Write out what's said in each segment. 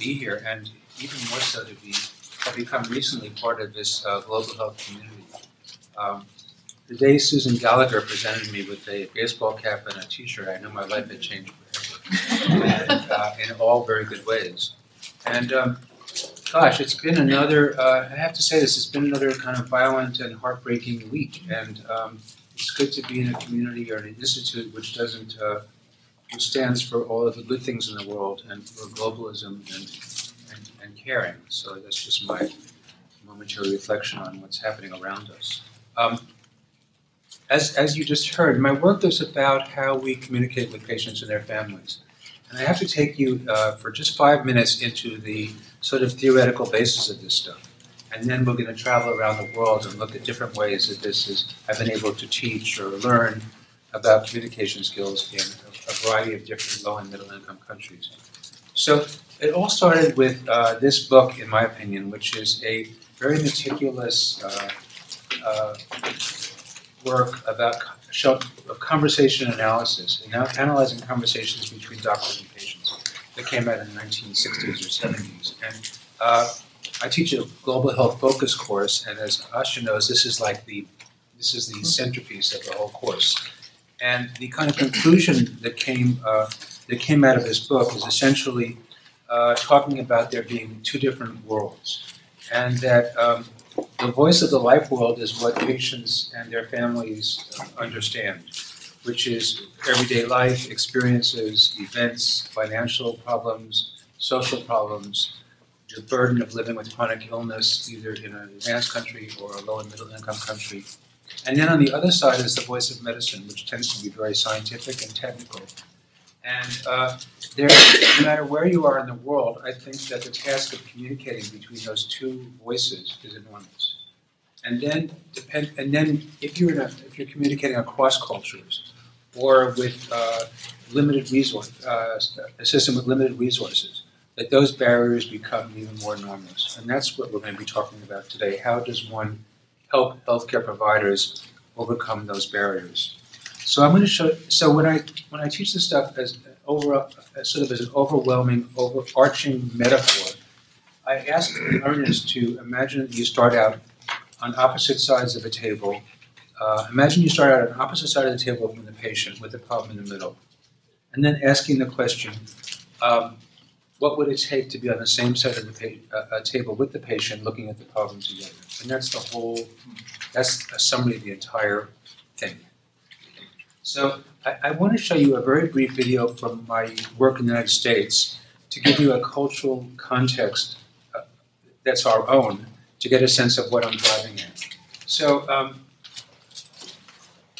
be here, and even more so to be have become recently part of this uh, global health community. Um, the day Susan Gallagher presented me with a baseball cap and a T-shirt, I knew my life had changed forever, and, uh, in all very good ways. And um, gosh, it's been another. Uh, I have to say this. It's been another kind of violent and heartbreaking week, and um, it's good to be in a community or an institute which doesn't. Which stands for all of the good things in the world and for globalism and, and, and caring. So that's just my momentary reflection on what's happening around us. Um, as, as you just heard, my work is about how we communicate with patients and their families. And I have to take you uh, for just five minutes into the sort of theoretical basis of this stuff. And then we're going to travel around the world and look at different ways that this is, I've been able to teach or learn about communication skills in a, variety of different low and middle income countries. So it all started with uh, this book, in my opinion, which is a very meticulous uh, uh, work about conversation analysis, and now analyzing conversations between doctors and patients that came out in the 1960s or 70s. And uh, I teach a global health focus course, and as Asha knows, this is like the this is the centerpiece of the whole course. And the kind of conclusion that came uh, that came out of this book is essentially uh, talking about there being two different worlds, and that um, the voice of the life world is what patients and their families understand, which is everyday life, experiences, events, financial problems, social problems, the burden of living with chronic illness, either in an advanced country or a low and middle income country, and then on the other side is the voice of medicine, which tends to be very scientific and technical. And uh, there, no matter where you are in the world, I think that the task of communicating between those two voices is enormous. And then, depend, and then if you're in a, if you're communicating across cultures, or with uh, limited resource, uh, a system with limited resources, that those barriers become even more enormous. And that's what we're going to be talking about today. How does one help healthcare providers overcome those barriers. So I'm going to show. So when I when I teach this stuff as over as sort of as an overwhelming, overarching metaphor, I ask learners to imagine you start out on opposite sides of a table. Uh, imagine you start out on opposite side of the table from the patient with the problem in the middle, and then asking the question. Um, what would it take to be on the same side of the uh, table with the patient looking at the problem together? And that's the whole, that's a summary of the entire thing. So I, I want to show you a very brief video from my work in the United States to give you a cultural context uh, that's our own to get a sense of what I'm driving at. So um,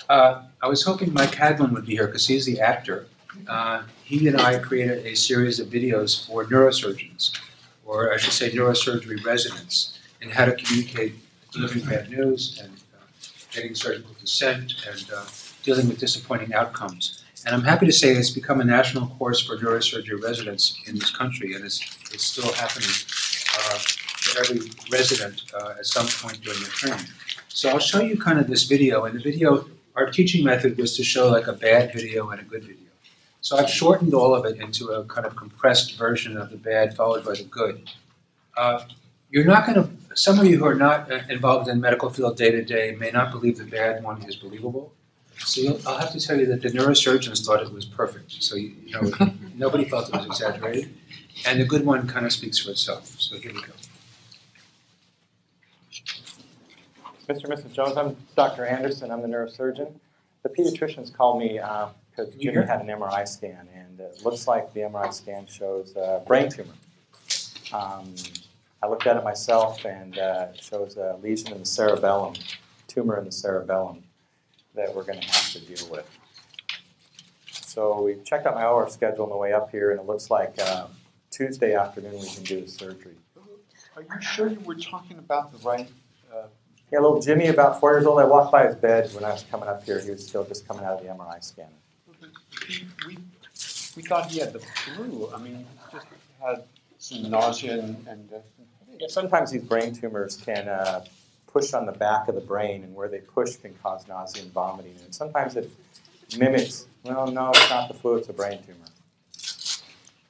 uh, I was hoping Mike Hadlin would be here because he's the actor. Uh, he and I created a series of videos for neurosurgeons, or I should say neurosurgery residents, in how to communicate delivering bad news and uh, getting surgical consent and uh, dealing with disappointing outcomes. And I'm happy to say it's become a national course for neurosurgery residents in this country, and it's, it's still happening uh, for every resident uh, at some point during their training. So I'll show you kind of this video, and the video, our teaching method was to show like a bad video and a good video. So I've shortened all of it into a kind of compressed version of the bad followed by the good. Uh, you're not going to, some of you who are not uh, involved in medical field day to day may not believe the bad one is believable. So I'll have to tell you that the neurosurgeons thought it was perfect. So, you, you know, nobody felt it was exaggerated. And the good one kind of speaks for itself. So here we go. Mr. and Mrs. Jones, I'm Dr. Anderson. I'm the neurosurgeon. The pediatricians called me uh, because Jimmy had an MRI scan, and it looks like the MRI scan shows a brain tumor. Um, I looked at it myself, and uh, it shows a lesion in the cerebellum, tumor in the cerebellum that we're going to have to deal with. So we checked out my OR schedule on the way up here, and it looks like uh, Tuesday afternoon we can do the surgery. Are you sure you were talking about the right? Uh, yeah, little Jimmy, about four years old. I walked by his bed when I was coming up here. He was still just coming out of the MRI scanner we, we thought he had the flu. I mean, he just had some nausea and. and uh, yeah, sometimes these brain tumors can uh, push on the back of the brain, and where they push can cause nausea and vomiting. And sometimes it mimics, well, no, it's not the flu, it's a brain tumor.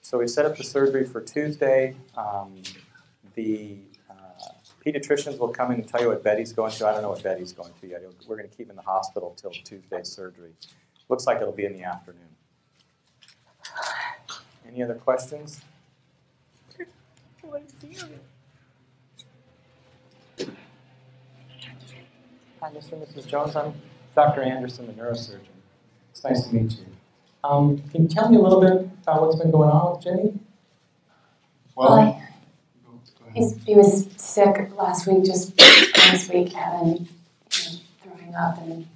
So we set up the surgery for Tuesday. Um, the uh, pediatricians will come in and tell you what Betty's going to. I don't know what Betty's going to yet. We're going to keep him in the hospital till Tuesday's surgery. Looks like it'll be in the afternoon. Any other questions? Hi, Mr. and Mrs. Jones. I'm Dr. Anderson, the neurosurgeon. It's nice to meet you. Um, can you tell me a little bit about what's been going on with Jenny? Well, Well, go- go ahead. he's, he was sick last week, just last week, having you know, throwing up and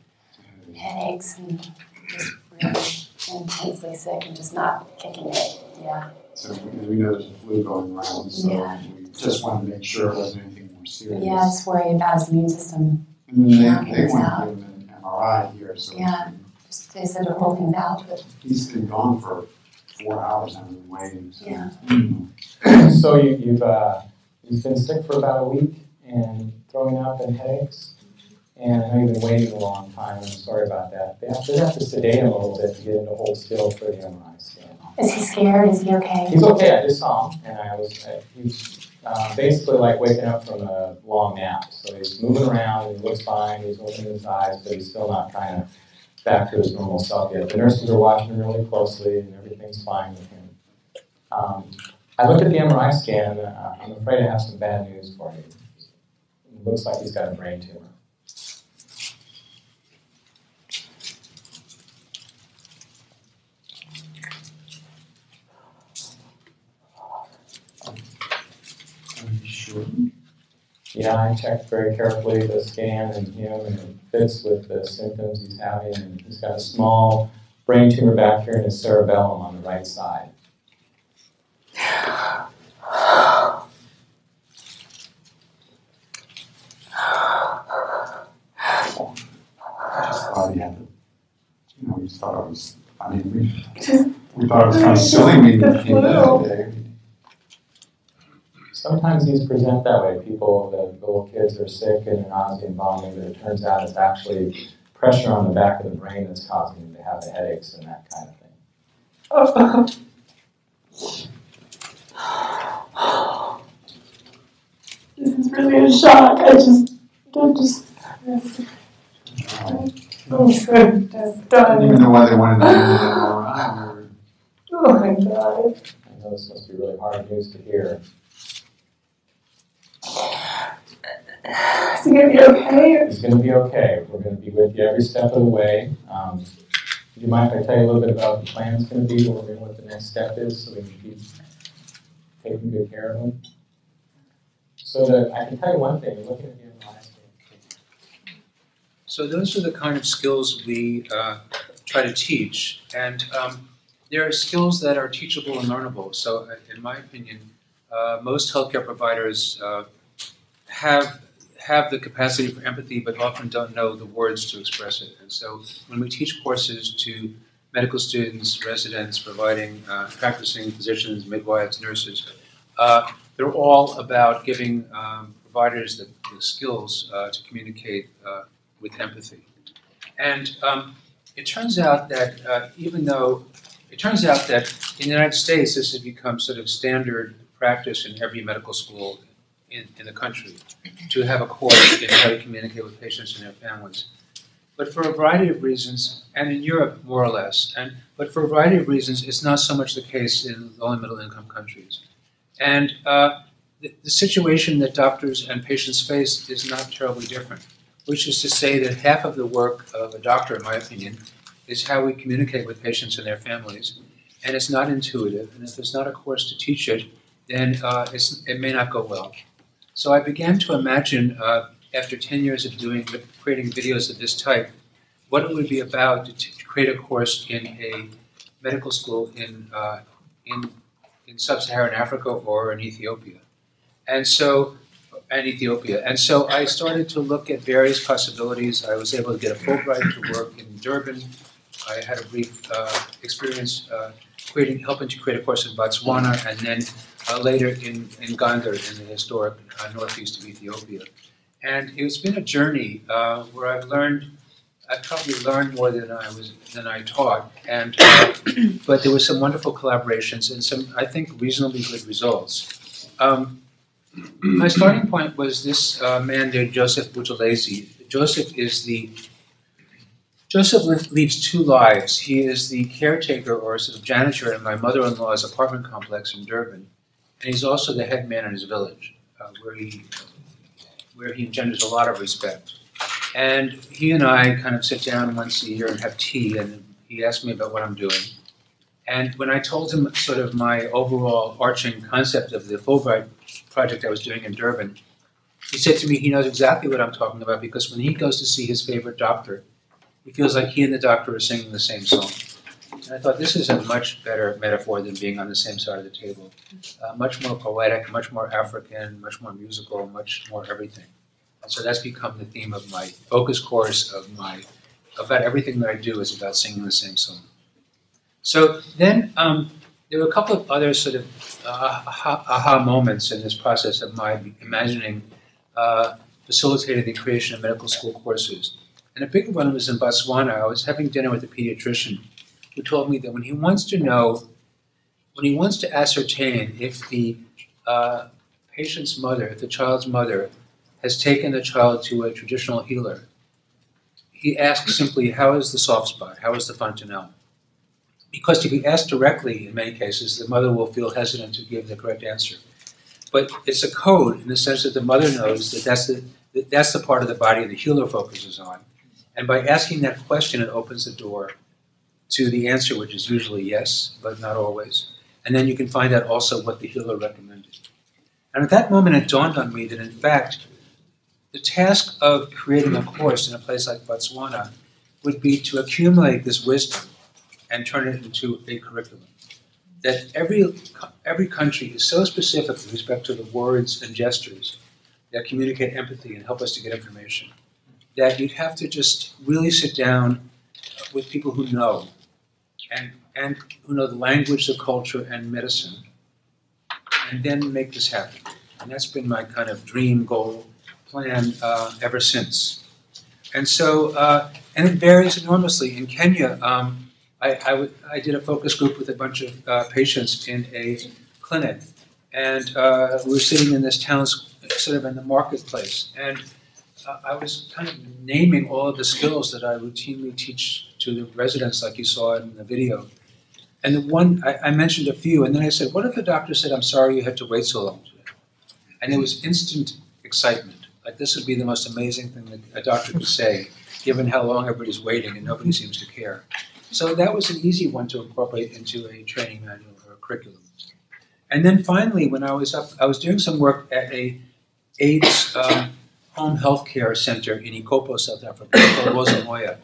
headaches and just really intensely sick and just not kicking it. Yeah. So we we know there's a flu going around, so Yeah. we just wanted to make sure it wasn't anything more serious. Yeah, just worried about his immune system. And then they, they us want out. to give him an MRI here, so Yeah. Just they said to hold things out, but he's been gone for four hours and been waiting, so. Yeah. So you, you've uh, you've been sick for about a week and throwing up and headaches, and I know you've been waiting a long time. I'm sorry about that. They have, they have to sedate him a little bit to get him to hold still for the MRI scan. is he scared? Is he okay? He's okay. I just saw him, and I was he's uh, basically like waking up from a long nap. So he's moving around. He looks fine. He's opening his eyes, but he's still not kind of back to his normal self yet. The nurses are watching him really closely, and everything's fine with him. Um, I looked at the MRI scan. Uh, I'm afraid I have some bad news for you. It looks like he's got a brain tumor. Yeah, I checked very carefully the scan and him, and it fits with the symptoms he's having. And he's got a small brain tumor back here in his cerebellum on the right side. I just thought he had, the- you know, we thought it was, I mean, we, we thought it was kind of silly when he The came in flu. today. Sometimes these present that way. People, the little kids are sick and nausea and vomiting, but it turns out it's actually pressure on the back of the brain that's causing them to have the headaches and that kind of thing. This is really a shock. I just, I just, um, I'm so just I didn't even know why they wanted to do the MRI, Oh my god. I know this must be really hard news to hear. Is he gonna be okay? He's going to be okay. We're going to be with you every step of the way. Um, do you mind if I tell you a little bit about what the plan's going to be, what, we're- what the next step is, so we can keep taking good care of him? So that I can tell you one thing. Looking at the MRI scan, So those are the kind of skills we uh, try to teach, and um, there are skills that are teachable and learnable. So, uh, in my opinion, uh, most healthcare providers uh, have have the capacity for empathy, but often don't know the words to express it. And so, when we teach courses to medical students, residents, providing uh, practicing physicians, midwives, nurses, uh, they're all about giving um, providers the, the skills uh, to communicate. Uh, with empathy. And um, it turns out that uh, even though it turns out that in the United States this has become sort of standard practice in every medical school in, in the country to have a course in how to communicate with patients and their families. But for a variety of reasons, and in Europe more or less, and but for a variety of reasons, it's not so much the case in low and middle income countries. And uh, the, the situation that doctors and patients face is not terribly different which is to say that half of the work of a doctor, in my opinion, is how we communicate with patients and their families. And it's not intuitive, and if there's not a course to teach it, then uh, it may not go well. So I began to imagine, uh, after 10 years of doing creating videos of this type, what it would be about to, t- create a course in a medical school in, uh, in, in sub-Saharan Africa or in Ethiopia. And so and Ethiopia. And so I started to look at various possibilities. I was able to get a Fulbright to work in Durban. I had a brief uh, experience uh, creating, helping to create a course in Botswana, and then uh, later in, in Gondar, in the historic uh, northeast of Ethiopia. And it's been a journey uh, where I've learned I probably learned more than I was than I taught, and but there were some wonderful collaborations and some I think reasonably good results. Um, my starting point was this uh, man named Joseph Buthelezi. Joseph is the Joseph leads two lives. He is the caretaker or sort of janitor in my mother-in-law's apartment complex in Durban, and he's also the head man in his village, uh, where he where he engenders a lot of respect. And he and I kind of sit down once a year and have tea, and he asked me about what I'm doing. And when I told him sort of my overall arching concept of the Fulbright project I was doing in Durban, he said to me he knows exactly what I'm talking about because when he goes to see his favorite doctor, he feels like he and the doctor are singing the same song. And I thought this is a much better metaphor than being on the same side of the table. Uh, much more poetic, much more African, much more musical, much more everything. And so that's become the theme of my focus course, of my, about everything that I do is about singing the same song. So then um, there were a couple of other sort of uh, aha, aha, moments in this process of my imagining uh, facilitating the creation of medical school courses. And a big one was in Botswana. I was having dinner with a pediatrician who told me that when he wants to know, when he wants to ascertain if the uh, patient's mother, if the child's mother, has taken the child to a traditional healer, he asks simply, How is the soft spot? How is the fontanelle? Because if he asks directly, in many cases, the mother will feel hesitant to give the correct answer. But it's a code in the sense that the mother knows that that's the, that that's the part of the body the healer focuses on. And by asking that question, it opens the door to the answer, which is usually yes, but not always. And then you can find out also what the healer recommended. And at that moment, it dawned on me that, in fact, the task of creating a course in a place like Botswana would be to accumulate this wisdom and turn it into a curriculum. That every, every country is so specific with respect to the words and gestures that communicate empathy and help us to get information that you'd have to just really sit down with people who know and, and who know the language, the culture, and medicine, and then make this happen. And that's been my kind of dream goal plan uh, ever since. And so, uh, and it varies enormously. In Kenya, um, I, I, did a focus group with a bunch of uh, patients in a clinic, and uh, we were sitting in this town, sort of in the marketplace, and I was kind of naming all of the skills that I routinely teach to the residents, like you saw in the video. And the one I, I, mentioned a few, and then I said, "What if the doctor said, I'm sorry you had to wait so long today?" And it was instant excitement. Like this would be the most amazing thing that a doctor could say, given how long everybody's waiting and nobody seems to care. So that was an easy one to incorporate into a training manual or a curriculum. And then finally, when I was up, I was doing some work at a AIDS. Um, home health care center in Ixopo, South Africa, called Wozamoya.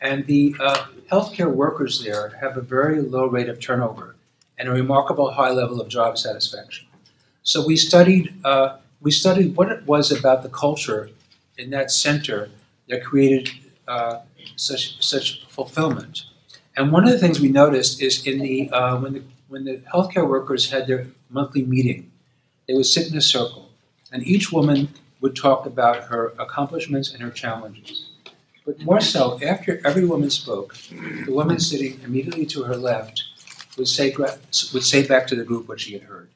And the uh, healthcare workers there have a very low rate of turnover and a remarkable high level of job satisfaction. So we studied, uh, we studied what it was about the culture in that center that created uh, such, such fulfillment. And one of the things we noticed is in the, uh, when, the, when the healthcare workers had their monthly meeting, they would sit in a circle, and each woman would talk about her accomplishments and her challenges. But more so, after every woman spoke, the woman sitting immediately to her left would say, would say back to the group what she had heard.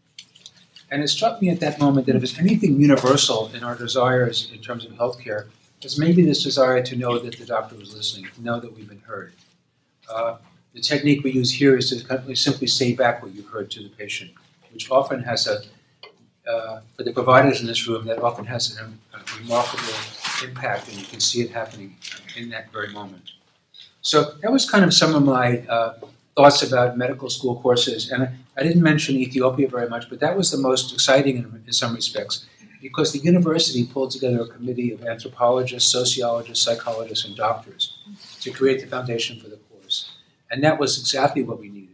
And it struck me at that moment that if there's anything universal in our desires in terms of healthcare, it's maybe this desire to know that the doctor was listening, to know that we've been heard. Uh, the technique we use here is to simply say back what you heard to the patient, which often has a uh, for the providers in this room, that often has a, a remarkable impact, and you can see it happening in that very moment. So that was kind of some of my uh, thoughts about medical school courses, and I, I, didn't mention Ethiopia very much, but that was the most exciting in, in some respects because the university pulled together a committee of anthropologists, sociologists, psychologists, and doctors to create the foundation for the course, and that was exactly what we needed.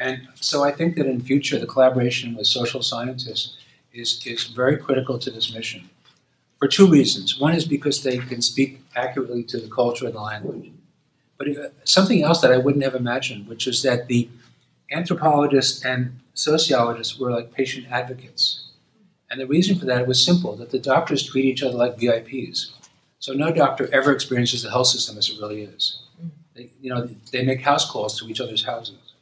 And so I think that in future, the collaboration with social scientists is, is very critical to this mission for two reasons. One is because they can speak accurately to the culture and the language. But uh, something else that I wouldn't have imagined, which is that the anthropologists and sociologists were like patient advocates. And the reason for that was simple that the doctors treat each other like VIPs. So no doctor ever experiences the health system as it really is. They, you know, they make house calls to each other's houses.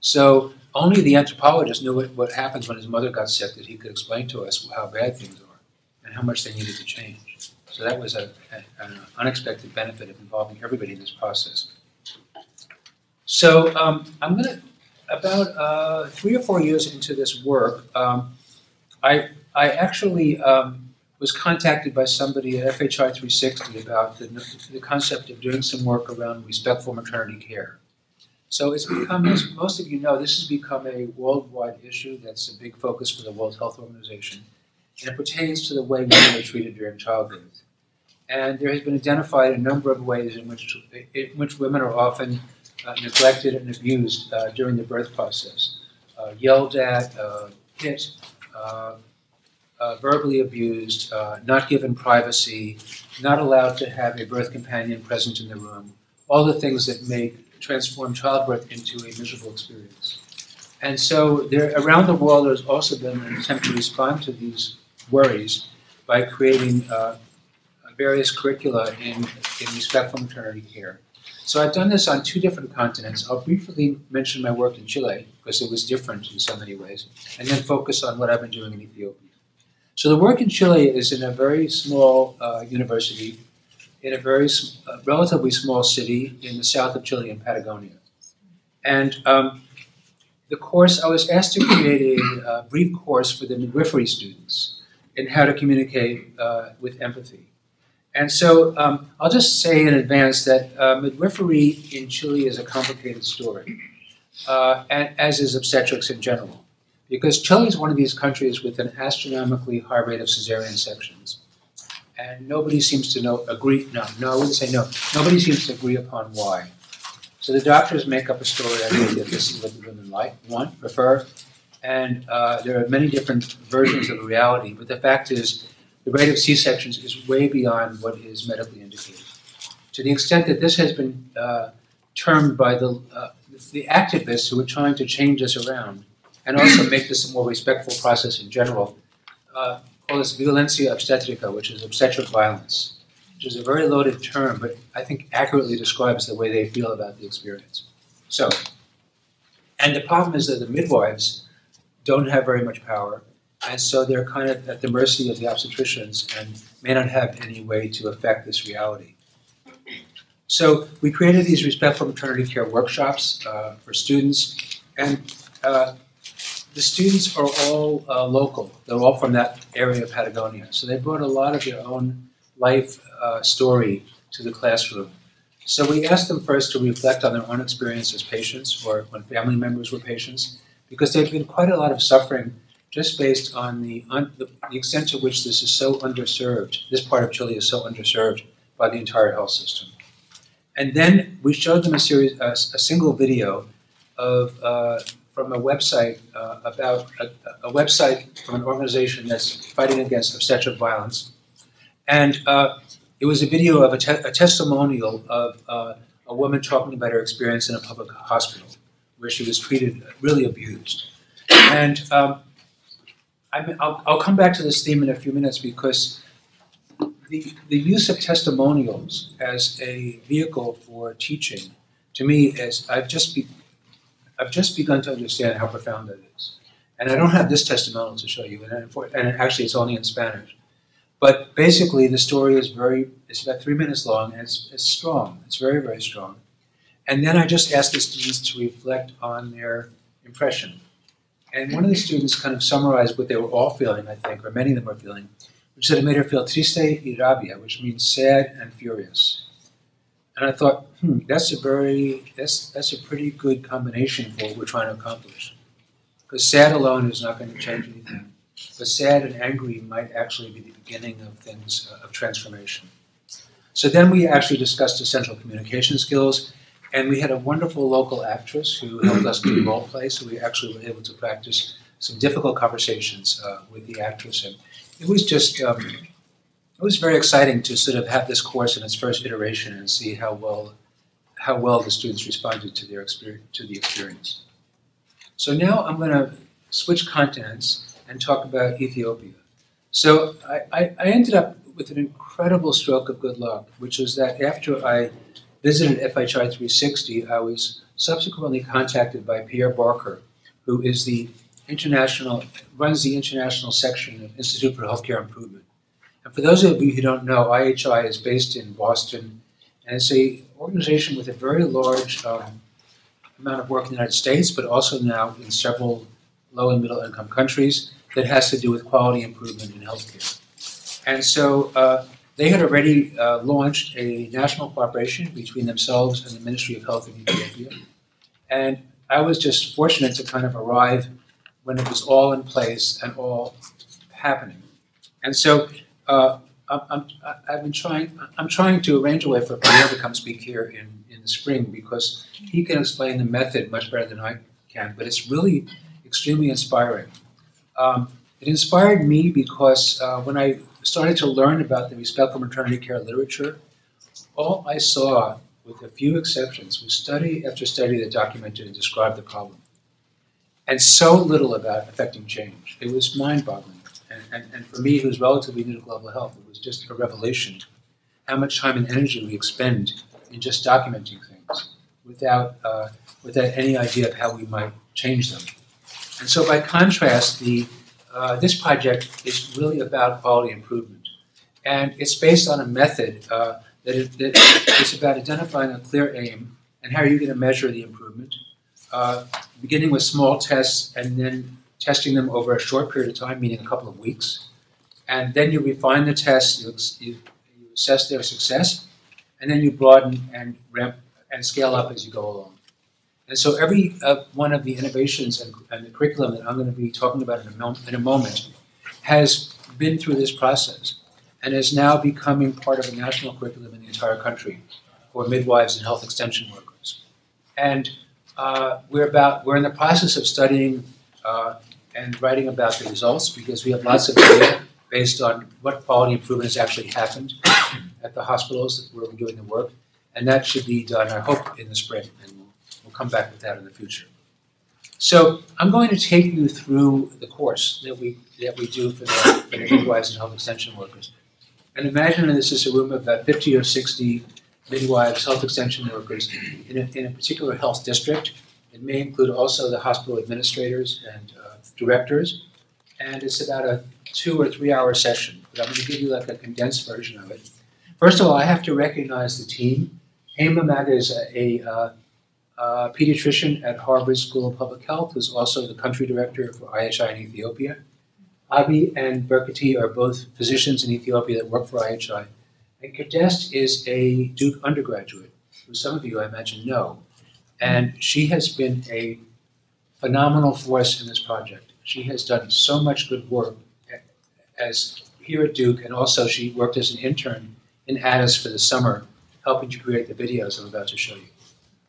So only the anthropologist knew what, what happens when his mother got sick that he could explain to us how bad things are and how much they needed to change. So that was a, a, an unexpected benefit of involving everybody in this process. So um, I'm going to, about uh, three or four years into this work, um, I, I actually um, was contacted by somebody at FHI 360 about the, the concept of doing some work around respectful maternity care. So it's become, as most of you know, this has become a worldwide issue that's a big focus for the World Health Organization, and it pertains to the way women are treated during childbirth. And there has been identified a number of ways in which, in which women are often uh, neglected and abused uh, during the birth process, uh, yelled at, uh, hit, uh, uh, verbally abused, not given privacy, not allowed to have a birth companion present in the room, all the things that make transform childbirth into a miserable experience. And so there, around the world, there's also been an attempt to respond to these worries by creating uh, various curricula in, in respectful maternity care. So I've done this on two different continents. I'll briefly mention my work in Chile, because it was different in so many ways, and then focus on what I've been doing in Ethiopia. So the work in Chile is in a very small uh, university in a very uh, relatively small city in the south of Chile in Patagonia. And um, the course, I was asked to create a brief course for the midwifery students in how to communicate uh, with empathy. And so um, I'll just say in advance that uh, midwifery in Chile is a complicated story, uh, and as is obstetrics in general, because Chile is one of these countries with an astronomically high rate of cesarean sections and nobody seems to know agree. No, no, I wouldn't say no. Nobody seems to agree upon why. So the doctors make up a story I think that this is what the women like, want, prefer, and uh, there are many different versions of reality. But the fact is, the rate of C-sections is way beyond what is medically indicated. To the extent that this has been uh, termed by the uh, the activists who are trying to change this around, and also make this a more respectful process in general. Call this violencia obstetrica, which is obstetric violence, which is a very loaded term, but I think accurately describes the way they feel about the experience. So, and the problem is that the midwives don't have very much power, and so they're kind of at the mercy of the obstetricians and may not have any way to affect this reality. So we created these respectful maternity care workshops uh, for students, and uh, the students are all uh, local. They're all from that area of Patagonia. So they brought a lot of their own life uh, story to the classroom. So we asked them first to reflect on their own experience as patients or when family members were patients, because there's been quite a lot of suffering just based on the, un- the, extent to which this is so underserved. This part of Chile is so underserved by the entire health system. And then we showed them a series, a, a single video of uh, from a website uh, about a, a, website from an organization that's fighting against obstetric violence, and uh, it was a video of a, te- a testimonial of uh, a woman talking about her experience in a public hospital where she was treated really abused, and um, I will I'll come back to this theme in a few minutes because. The, the use of testimonials as a vehicle for teaching, to me, is I've just be, I've just begun to understand how profound that is. And I don't have this testimonial to show you, and, and actually it's only in Spanish. But basically, the story is very, it's about three minutes long, and it's, it's strong. It's very, very strong. And then I just asked the students to reflect on their impression. And one of the students kind of summarized what they were all feeling, I think, or many of them were feeling, which said it made her feel triste y rabia, which means sad and furious. And I thought, hmm, that's a very that's that's a pretty good combination for what we're trying to accomplish. Because sad alone is not going to change anything. But sad and angry might actually be the beginning of things uh, of transformation. So then we actually discussed essential communication skills, and we had a wonderful local actress who helped us do role play. So we actually were able to practice some difficult conversations uh, with the actress, and it was just um, it was very exciting to sort of have this course in its first iteration and see how well how well the students responded to their experience to the experience. So now I'm going to switch continents and talk about Ethiopia. So I, I, I ended up with an incredible stroke of good luck, which was that after I visited FHI 360, I was subsequently contacted by Pierre Barker, who is the international runs the international section of Institute for Healthcare Improvement. And for those of you who don't know, IHI is based in Boston, and it's a organization with a very large um, amount of work in the United States, but also now in several low and middle income countries that has to do with quality improvement in healthcare. And so uh, they had already uh, launched a national cooperation between themselves and the Ministry of Health in Ethiopia. And I was just fortunate to kind of arrive when it was all in place and all happening. And so uh, I'm, i have been trying, I'm trying to arrange a way for Pierre to come speak here in, in the spring because he can explain the method much better than I can, but it's really extremely inspiring. Um, it inspired me because uh, when I started to learn about the respectful maternity care literature, all I saw, with a few exceptions, was study after study that documented and described the problem. And so little about affecting change. It was mind boggling. And, and, and for me, who's relatively new to global health, it was just a revelation how much time and energy we expend in just documenting things without, uh, without any idea of how we might change them. And so, by contrast, the, uh, this project is really about quality improvement. And it's based on a method uh, that, is, that is about identifying a clear aim and how are you going to measure the improvement, uh, beginning with small tests and then testing them over a short period of time, meaning a couple of weeks. And then you refine the tests, you, you, you assess their success, and then you broaden and ramp and scale up as you go along. And so every uh, one of the innovations and, and, the curriculum that I'm going to be talking about in a, in a moment has been through this process and is now becoming part of a national curriculum in the entire country for midwives and health extension workers. And uh, we're about we're in the process of studying uh, and writing about the results because we have lots of data based on what quality improvement has actually happened at the hospitals where we're doing the work, and that should be done, I hope, in the spring. And we'll come back with that in the future. So I'm going to take you through the course that we that we do for the, for the midwives and health extension workers. And imagine this is a room of about 50 or 60 midwives, health extension workers in a, in a particular health district. It may include also the hospital administrators and uh, directors. And it's about a two or three hour session. But I'm going to give you like a condensed version of it. First of all, I have to recognize the team. Hema Mag is a, a uh, uh, pediatrician at Harvard School of Public Health, who's also the country director for IHI in Ethiopia. Abi and Berkati are both physicians in Ethiopia that work for IHI. And Kadest is a Duke undergraduate, who some of you I imagine know. And she has been a phenomenal force in this project. She has done so much good work as here at Duke, and also she worked as an intern in Addis for the summer, helping to create the videos I'm about to show you.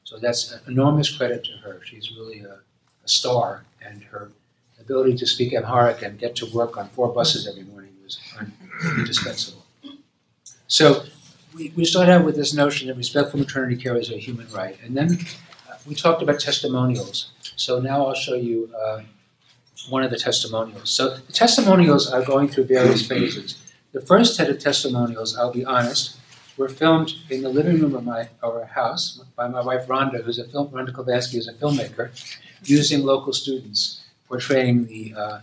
So that's an enormous credit to her. She's really a, a star, and her ability to speak Amharic and get to work on four buses every morning was indispensable. So we, we start out with this notion that respectful maternity care is a human right, and then uh, we talked about testimonials. So now I'll show you uh, one of the testimonials. So the testimonials are going through various phases. The first set of testimonials, I'll be honest, were filmed in the living room of my our house by my wife Rhonda, who's a film. Rhonda Klevansky is a filmmaker, using local students portraying the uh,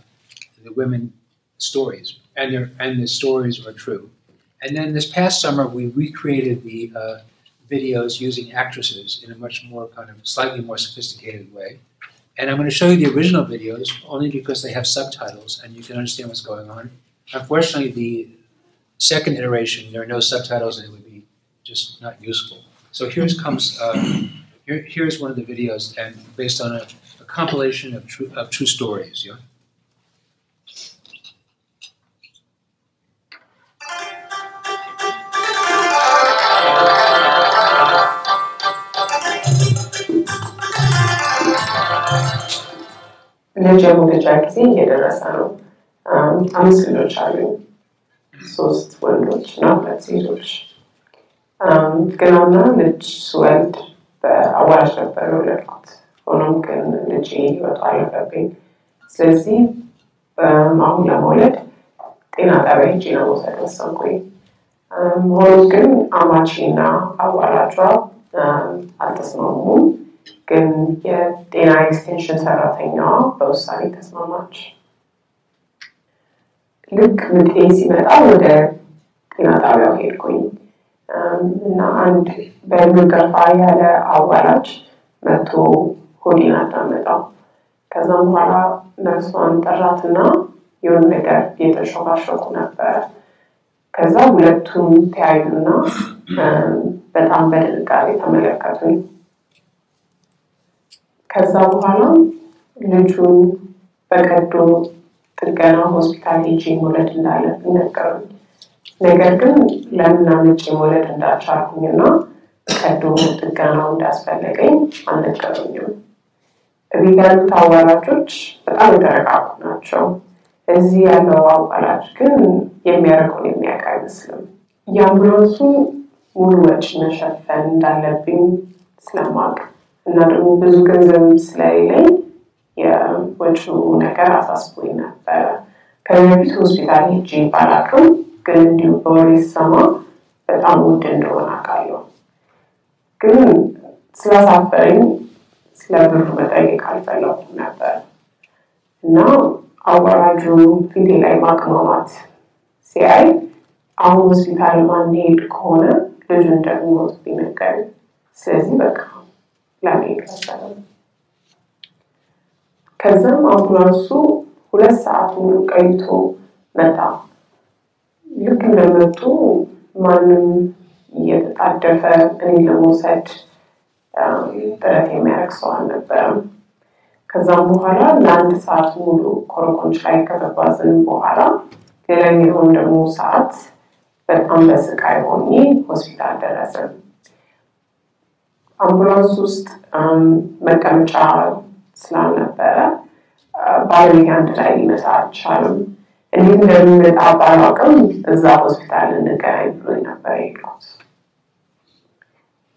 the women stories, and their and the stories are true. And then this past summer, we recreated the uh, videos using actresses in a much more kind of slightly more sophisticated way. And I'm going to show you the original videos only because they have subtitles and you can understand what's going on. Unfortunately, the second iteration, there are no subtitles and it would be just not useful. So here's comes uh, here, here's one of the videos, and based on a, a compilation of true of true stories. Yeah. ልጅ የመውለጃ ጊዜ እየደረሰ ነው። አምስት ልጆች አሉኝ። ሶስት ወንዶች እና ሁለት ሴቶች አምና ልጅ ስወልድ በአዋራጅ ነበር የወለድኩት። ሆኖም ግን ልጅ ህይወቱ አለፈብኝ። ስለዚህ አሁን ለመውለድ ጤና ጣቢያ ሄጄ ለመውሰድ ወሰንኩኝ። ሆኖም ግን አማቺና አዋላጇ አልተስማሙም። ግን የጤና ኤክስቴንሽን ሰራተኛዋ በውሳኔ ተስማማች። ልክ ምጤ ሲመጣ ወደ ጤና ጣቢያው ሄድኩኝ እና አንድ በእግር ገፋ ያለ አዋላጅ መቶ ሆዴን አዳመጠው። ከዛም በኋላ ነርሷን ጠራትና የሆነ ነገር እየተሾካሾኩ ነበረ። ከዛ ሁለቱም ተያዩና በጣም በድንጋጤ ተመለከቱኝ። ከዛ በኋላ ልጁን በቀዶ ጥገና ሆስፒታል ሄጄ መውለድ እንዳለብኝ ነገሩኝ። ነገር ግን ለምን አምጬ መውለድ እንዳልቻልኩኝና ቀዶ ጥገናው እንዳስፈለገኝ አልነገሩኝም። እቤት ያሉት አዋላጆች በጣም የተረጋጉ ናቸው። እዚህ ያለው አዋላጅ ግን የሚያደርገውን የሚያውቅ አይመስልም። የአምቡላንሱ ሙሉ ወጪ መሸፈን እንዳለብኝ ስለማቅ እና ደግሞ ብዙ ገንዘብ ስለሌለኝ የወጪው ነገር አሳስቦኝ ነበረ። ከዚህ በፊት ሆስፒታል ሄጄ ባላቅም ግን እንዲሁ በወሬ ስሰማ በጣም ውድ እንደሆነ አውቃለሁ። ግን ስላሳፈረኝ ስለ ብሩ መጠየቅ አልፈለኩም ነበር እና አዋራጁ ፊቴ ላይ ማቅማማት ሲያይ አሁን ሆስፒታል ማንሄድ ከሆነ ልጁ እንደሚሞት ቢነገር፣ ስለዚህ በቃ ለመሄድ ነበረ። ከዛም አምቡላንሱ ሁለት ሰዓት ሙሉ ቀይቶ መጣ። ልክ እንደመጡ ማንም እየተጣደፈ እኔ ለመውሰድ ጥረት የሚያደርግ ሰው አልነበረም። ከዛም በኋላ ለአንድ ሰዓት ሙሉ ኮረኮንች ላይ ከተጓዝን በኋላ ሌላኛውን ደግሞ ሰዓት በጣም በስቃይ ሆኜ ሆስፒታል ደረስን። አምቡላንስ ውስጥ መቀመጫ ስላልነበረ ባለቤት አንድ ላይ ሊመጣ አልቻልም። እንዴት እንደሚመጣ ባላውቅም እዛ ሆስፒታል እንገናኝ ብሎኝ ነበር የሄድኩት።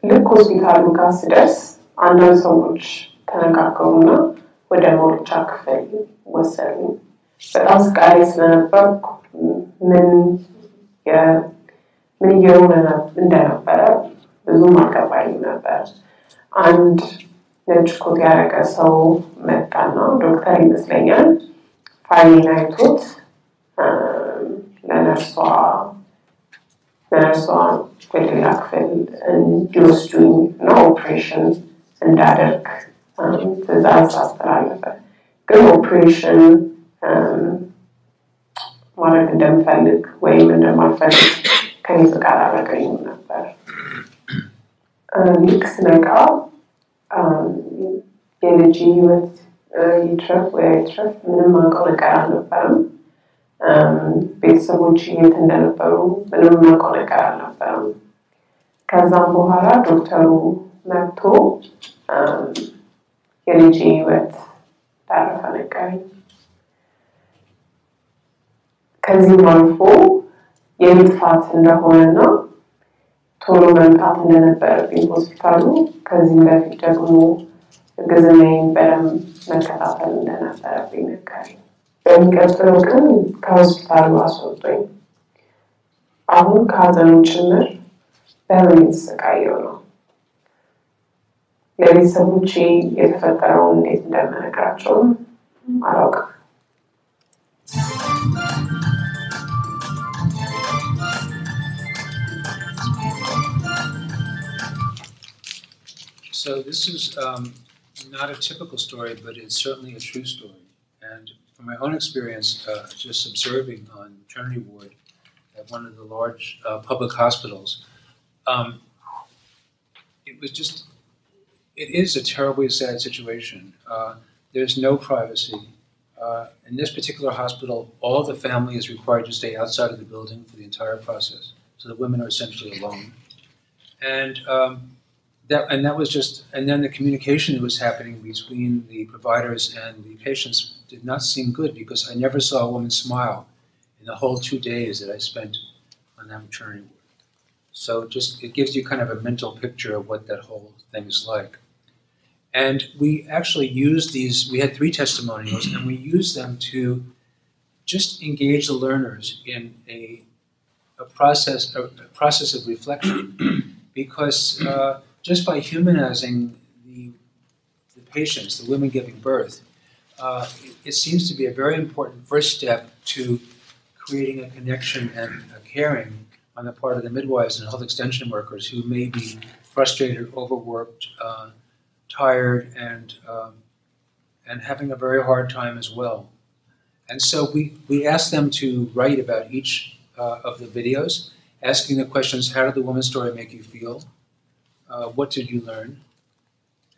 ልክ ሆስፒታሉ ጋር ስደርስ አንዳንድ ሰዎች ተነጋገሩና ወደ መውለጃ ክፍል ወሰዱ። በጣም ስቃይ ስለነበርኩ ምን ምን እየሆነ እንደነበረ ብዙም አልገባኝም ነበር። አንድ ነጭ ኮት ያደረገ ሰው መጣና ዶክተር ይመስለኛል ፋይሌን አይቶት ለነርሷ ለነርሷ ወደ ሌላ ክፍል እንዲወስዱኝ እና ኦፕሬሽን እንዳደርግ ትዕዛዝ አስተላለፈ። ግን ኦፕሬሽን ማድረግ እንደምፈልግ ወይም እንደማልፈልግ ከኔ ፍቃድ አላገኙም ነበር። ልክ ስነቃ የልጅ ህይወት ይትረፍ ወይ አይትረፍ ምንም አውቀው ነገር አልነበረም። ቤተሰቦች የት እንደነበሩ ምንም አውቀው ነገር አልነበረም። ከዛም በኋላ ዶክተሩ መጥቶ የልጅ ህይወት እንዳረፈ ነገረኝ። ከዚህም አልፎ የመጥፋት እንደሆነና ቶሎ መምጣት እንደነበረብኝ ሆስፒታሉ ከዚህም በፊት ደግሞ እርግዝናዬን በደንብ መከታተል እንደነበረብኝ ነገረኝ። በሚቀጥለው ቀን ከሆስፒታሉ አስወጡኝ። አሁን ከሀዘኑ ጭምር በምን የተሰቃየው ነው። ለቤተሰቦቼ የተፈጠረውን እንዴት እንደምነግራቸውም አላውቅም። So this is um, not a typical story, but it's certainly a true story. And from my own experience, uh, just observing on maternity ward at one of the large uh, public hospitals, um, it was just, it is a terribly sad situation. Uh, there's no privacy. Uh, in this particular hospital, all the family is required to stay outside of the building for the entire process. So the women are essentially alone. And um, that, and that was just, and then the communication that was happening between the providers and the patients did not seem good because I never saw a woman smile in the whole two days that I spent on that maternity ward. So just it gives you kind of a mental picture of what that whole thing is like. And we actually used these, we had three testimonials, and we used them to just engage the learners in a a process a, a process of reflection because uh, just by humanizing the, the patients, the women giving birth, uh, it, it seems to be a very important first step to creating a connection and a caring on the part of the midwives and health extension workers who may be frustrated, overworked, uh, tired, and um, and having a very hard time as well. And so we, we asked them to write about each uh, of the videos, asking the questions How did the woman's story make you feel? Uh, what did you learn?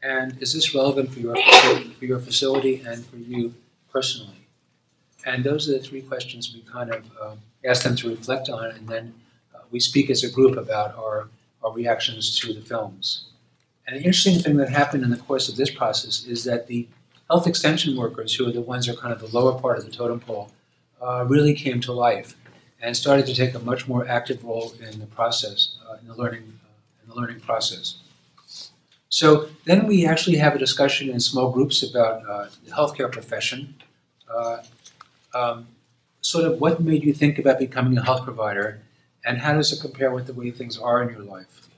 And is this relevant for your, for your facility and for you personally? And those are the three questions we kind of um, asked them to reflect on, and then uh, we speak as a group about our, our reactions to the films. And the interesting thing that happened in the course of this process is that the health extension workers, who are the ones who are kind of the lower part of the totem pole, uh, really came to life and started to take a much more active role in the process, uh, in the learning, in the learning process. So then we actually have a discussion in small groups about uh, the healthcare profession. Uh, um, sort of what made you think about becoming a health provider, and how does it compare with the way things are in your life?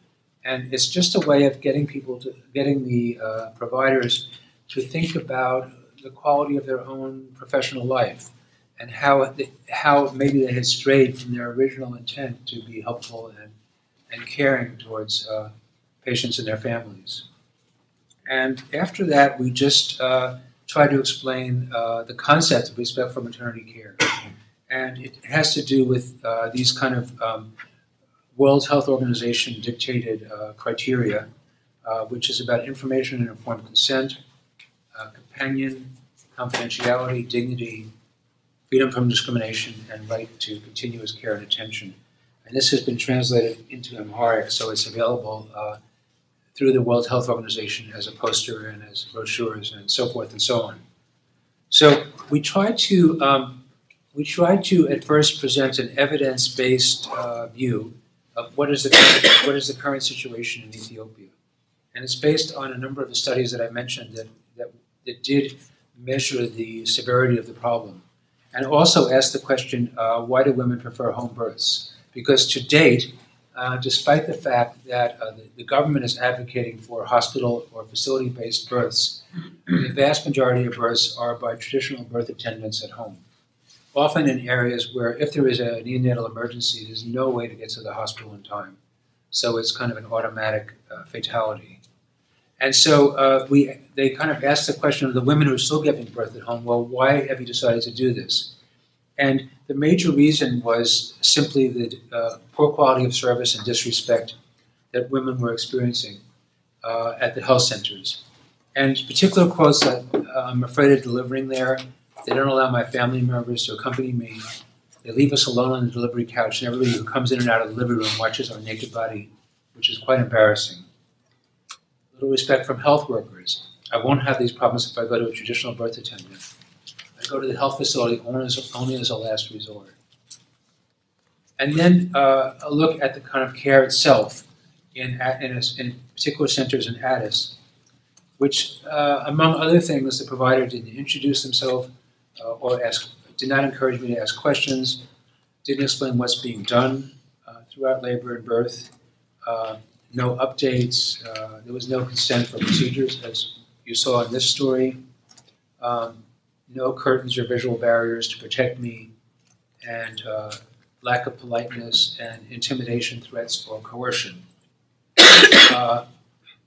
And it's just a way of getting people to getting the uh, providers to think about the quality of their own professional life and how, how maybe they had strayed from their original intent to be helpful and, and caring towards uh, patients and their families. And after that, we just uh, try to explain uh, the concept of respect for maternity care. And it has to do with uh, these kind of um, World Health Organization dictated uh, criteria, which is about information and informed consent, companion, confidentiality, dignity, freedom from discrimination, and right to continuous care and attention. And this has been translated into Amharic, so it's available uh, through the World Health Organization as a poster and as brochures and so forth and so on. So we try to um, we try to at first present an evidence-based uh, view of what is the current, what is the current situation in Ethiopia, and it's based on a number of the studies that I mentioned that that that did measure the severity of the problem. And also ask the question uh, why do women prefer home births? Because to date, uh, despite the fact that uh, the, the, government is advocating for hospital or facility based births, the vast majority of births are by traditional birth attendants at home. Often in areas where, if there is a neonatal emergency, there's no way to get to the hospital in time. So it's kind of an automatic uh, fatality. And so uh, we, they kind of asked the question of the women who are still giving birth at home, well, why have you decided to do this? And the major reason was simply the uh, poor quality of service and disrespect that women were experiencing uh, at the health centers. And particular quotes that uh, I'm afraid of delivering there, they don't allow my family members to accompany me. They leave us alone on the delivery couch, and everybody who comes in and out of the living room watches our naked body, which is quite embarrassing little respect from health workers. I won't have these problems if I go to a traditional birth attendant. Go to the health facility only as, only as a last resort. And then uh, a look at the kind of care itself in, in, a, in particular centers in Addis, which, uh, among other things, the provider didn't introduce themselves uh, or ask, did not encourage me to ask questions, didn't explain what's being done uh, throughout labor and birth, uh, no updates. Uh, there was no consent for procedures, as you saw in this story. Um, no curtains or visual barriers to protect me, and uh, lack of politeness and intimidation, threats, or coercion. Uh,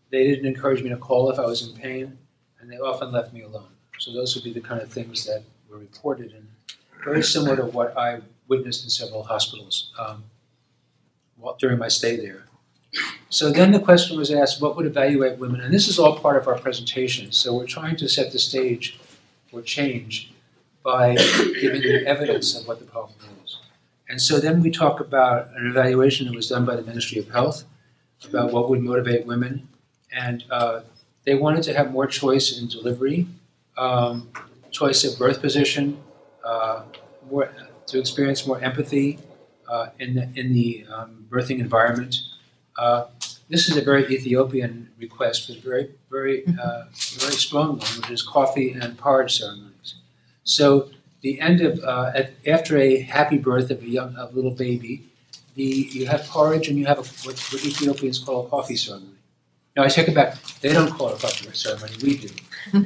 they didn't encourage me to call if I was in pain, and they often left me alone. So those would be the kind of things that were reported, and very similar to what I witnessed in several hospitals um, during my stay there. So then the question was asked, what would evaluate women? And this is all part of our presentation. So we're trying to set the stage for change by giving the evidence of what the problem is. And so then we talk about an evaluation that was done by the Ministry of Health about what would motivate women. And uh, they wanted to have more choice in delivery, um, choice of birth position, uh, more, to experience more empathy uh, in the, in the um, birthing environment. This is a very Ethiopian request, but very, very, mm-hmm. uh, very strong one, which is coffee and porridge ceremonies. So the end of uh, at, after a happy birth of a young, a little baby, the, you have porridge and you have a, what, what Ethiopians call a coffee ceremony. Now I take it back. They don't call it a coffee ceremony. We do,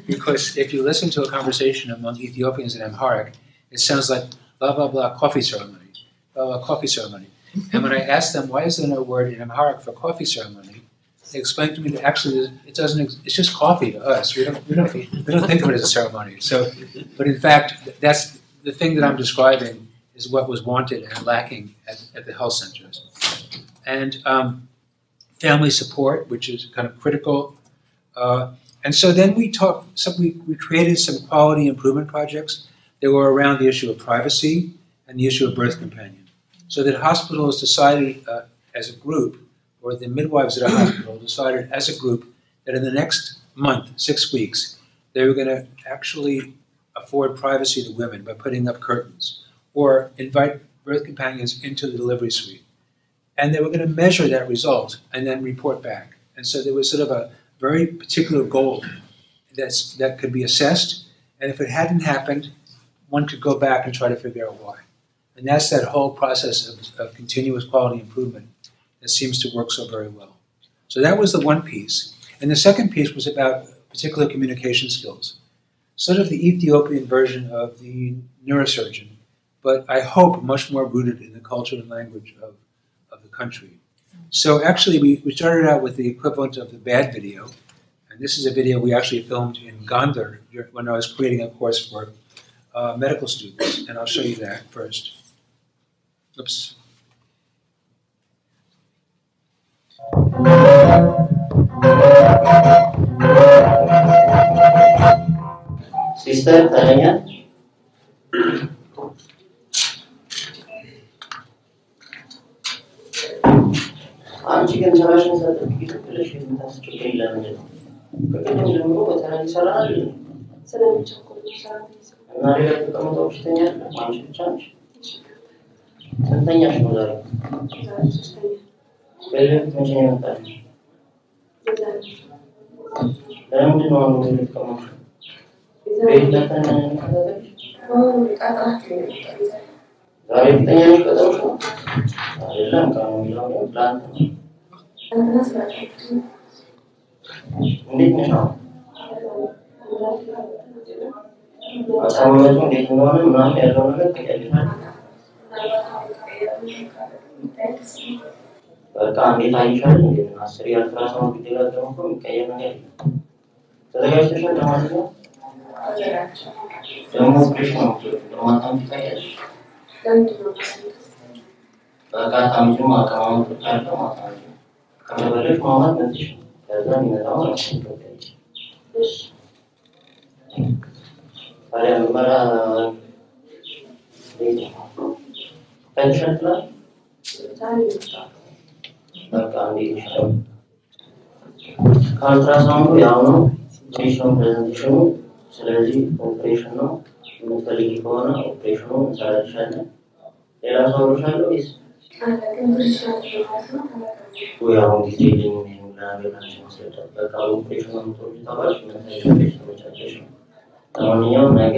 because if you listen to a conversation among Ethiopians in Amharic, it sounds like blah blah blah coffee ceremony, blah blah coffee ceremony. And when I asked them why is there no word in Amharic for coffee ceremony, they explained to me that actually it doesn't. It's just coffee to us. We don't. We don't. We don't think of it as a ceremony. So, but in fact, that's the thing that I'm describing is what was wanted and lacking at, at the health centers. And um, family support, which is kind of critical. Uh, and so then we talked. So we, we created some quality improvement projects that were around the issue of privacy and the issue of birth companion. So that hospitals decided uh, as a group or the midwives at a hospital decided as a group that in the next month, six weeks, they were going to actually afford privacy to women by putting up curtains or invite birth companions into the delivery suite. And they were going to measure that result and then report back. And so there was sort of a very particular goal that's, that could be assessed. And if it hadn't happened, one could go back and try to figure out why. And that's that whole process of, of continuous quality improvement that seems to work so very well. So that was the one piece. And the second piece was about particular communication skills, sort of the Ethiopian version of the neurosurgeon, but I hope much more rooted in the culture and language of, of the country. So actually, we, we started out with the equivalent of the bad video, and this is a video we actually filmed in Gondar when I was creating a course for uh, medical students, and I'll show you that first. Oops. ሲስተር ተረኛ አንቺ ግን ስራሽን ሰጥተሽ ብለሽ የምታስቸግሪኝ ለምንድን ነው? ከቅድም ጀምሮ በተራ ይሰራል እና ሌላ ተቀምጠው በሽተኛ አለ አንቺ ብቻ ነሽ። ስንተኛሽ ነው ዛሬ? በሌሊት መቼ? ለምንድን ነው? ዛሬ ነው? ምናምን ያለው ነገር ታውቂያለሽ? በቃ እንዴት አይሻል እንዴ? አስር የአልትራሳውንድ ቢደጋገሙ እኮ የሚቀየር ነገር የለም። ተዘጋጅተሻል ለማለት ነው? ደግሞ ኦፕሬሽን ነው ለማታም ትታያለሽ። በቃ ታምጭም አቀማመጡ ካለ ማታም ከመበለሽ ማማት መጥሽ ከዛ የሚመጣው ራሽን ትወዳለች። ታዲያ ምርመራ ተንሸትላል በቃ እንዴት ይሻላል? ከአልትራሳውንዱ ያው ነው ነው ፕሬዘንቴሽኑ። ስለዚህ ኦፕሬሽን ነው የምትፈልጊ ከሆነ ኦፕሬሽኑ እንሰራልሻለን። ሌላ ሰው አብሮሻል ወይስ ወይ አሁን ጊዜ ነገር ለማንኛውም ነገ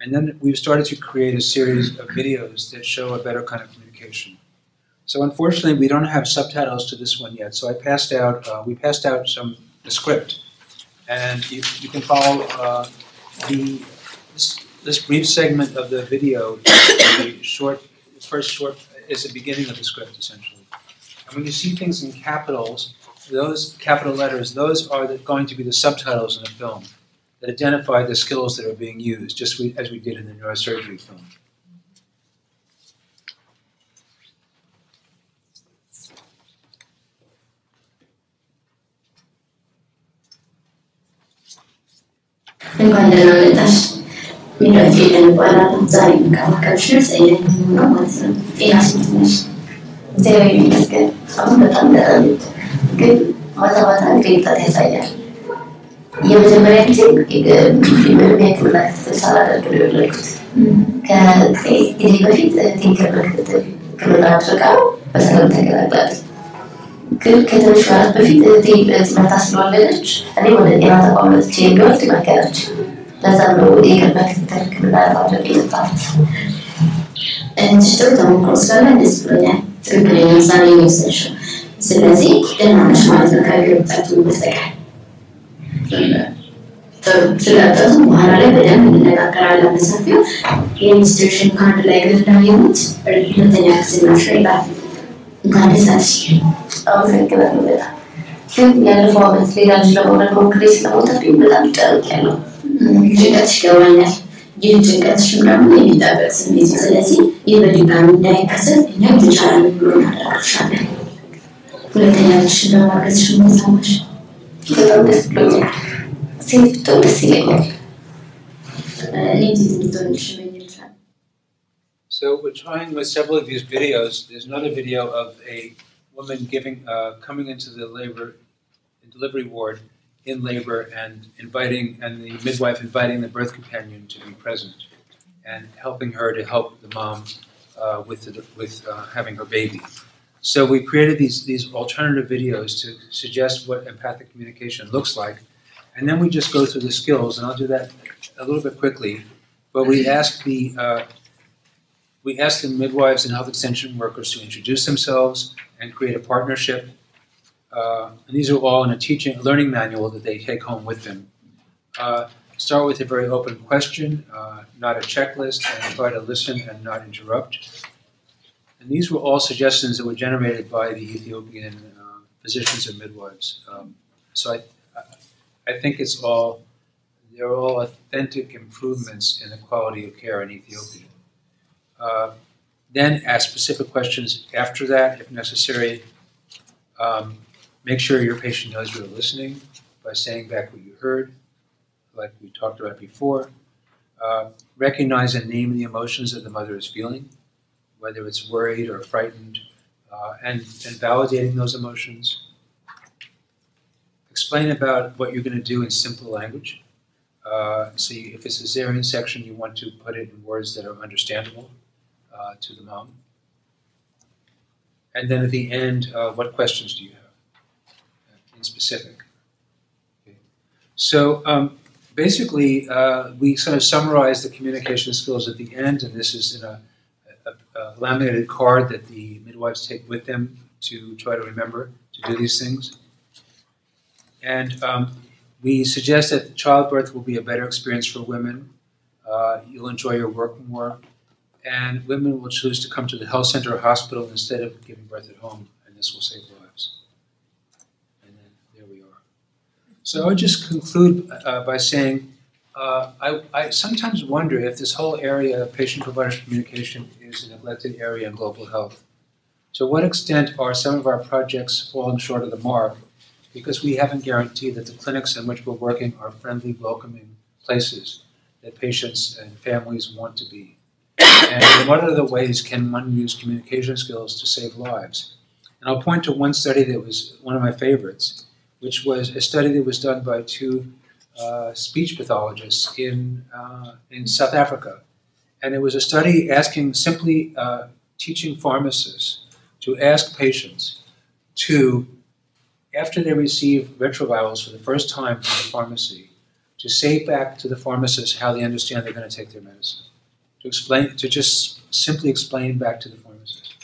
And then we've started to create a series of videos that show a better kind of communication. So unfortunately, we don't have subtitles to this one yet. So I passed out, uh, we passed out some the script, and you, you can follow uh, the this, this brief segment of the video. The short, first short is the beginning of the script essentially. And when you see things in capitals, those capital letters, those are the, going to be the subtitles in the film that identify the skills that are being used, just we, as we did in the neurosurgery film. En cuanto a los detalles, miro decir, en poder apuntar en cada cápsula y en una canción. Y las últimas. De es que son bastante adultos. Que más avanzan que intentas. የመጀመሪያ ጊዜ ምንም የሕክምና ክትትል ሳላደርግ ነው የወለድኩት። ከጥቂት ጊዜ በፊት ሕክምና ግን ከትንሽ ወራት በፊት እህቴ ስለወለደች እኔ ወደ ጤና ተቋም መጥቼ እንዲወልድ መከረች። ለዛም ነው የቅድመ ክትትል ሕክምና ለማድረግ የመጣሁት። ጥሩ ተሞክሮ ስላለ ደስ ብሎኛል። ትክክለኛ ውሳኔ ነው ስለዚህ ደህና ነሽ ማለት ነው ከእግር ወጣቱ በስተቀር። ስለወጣቱ በኋላ ላይ በደንብ እንነጋገራለን በሰፊው። የሚኒስትሬሽን ካርድ ላይ ግን እንዳየሁት ሁለተኛ ነሽ ይላል። እንኳን ደስ አለሽ። አመሰግናለሁ በጣም ግን ያለፈው ዓመት ሌላ ልጅ ለመውለድ ሞክሬ ስለሞተብኝ በጣም ጨርቄያለሁ። ጭንቀትሽ ይገባኛል። ይህ ጭንቀትሽም ደግሞ የሚጠበቅ ስሜት ስለዚህ ይህ በድጋሚ እንዳይከሰት እኛ የተቻለን ብሎ እናደርግሻለን። ሁለተኛ ልጅሽን በማገዝሽ ምን Então, desse projeto. Sinto que estou. So we're trying with several of these videos. There's another video of a woman giving, uh, coming into the labor, delivery ward in labor, and inviting, and the midwife inviting the birth companion to be present, and helping her to help the mom uh, with the, with uh, having her baby. So we created these these alternative videos to suggest what empathic communication looks like, and then we just go through the skills. And I'll do that a little bit quickly. But we ask the uh, we ask the midwives and health extension workers to introduce themselves and create a partnership. Uh, and these are all in a teaching learning manual that they take home with them. Uh, start with a very open question, uh, not a checklist, and try to listen and not interrupt. And these were all suggestions that were generated by the Ethiopian uh, physicians and midwives. Um, so I, I think it's all, they're all authentic improvements in the quality of care in Ethiopia. Uh, then ask specific questions after that, if necessary. Um, make sure your patient knows you're listening by saying back what you heard, like we talked about before. Uh, recognize and name the emotions that the mother is feeling, whether it's worried or frightened, uh, and, and validating those emotions. Explain about what you're going to do in simple language. Uh, you, if it's a cesarean section, you want to put it in words that are understandable uh, to the mom. And then at the end, uh, what questions do you have uh, in specific? Okay. So um, basically, uh, we sort of summarize the communication skills at the end, and this is in a, a laminated card that the midwives take with them to try to remember to do these things. And um, we suggest that childbirth will be a better experience for women. Uh, you'll enjoy your work more and women will choose to come to the health center or hospital instead of giving birth at home, and this will save lives. And then there we are. So I would just conclude uh, by saying uh, I, I sometimes wonder if this whole area of patient provider communication is a neglected area in global health. To what extent are some of our projects falling short of the mark because we haven't guaranteed that the clinics in which we're working are friendly, welcoming places that patients and families want to be? and what other ways can one use communication skills to save lives? And I'll point to one study that was one of my favorites, which was a study that was done by two uh, speech pathologists in, uh, in South Africa. And it was a study asking simply uh, teaching pharmacists to ask patients to, after they receive retrovirals for the first time from the pharmacy, to say back to the pharmacist how they understand they're going to take their medicine to explain, to just simply explain back to the pharmacist.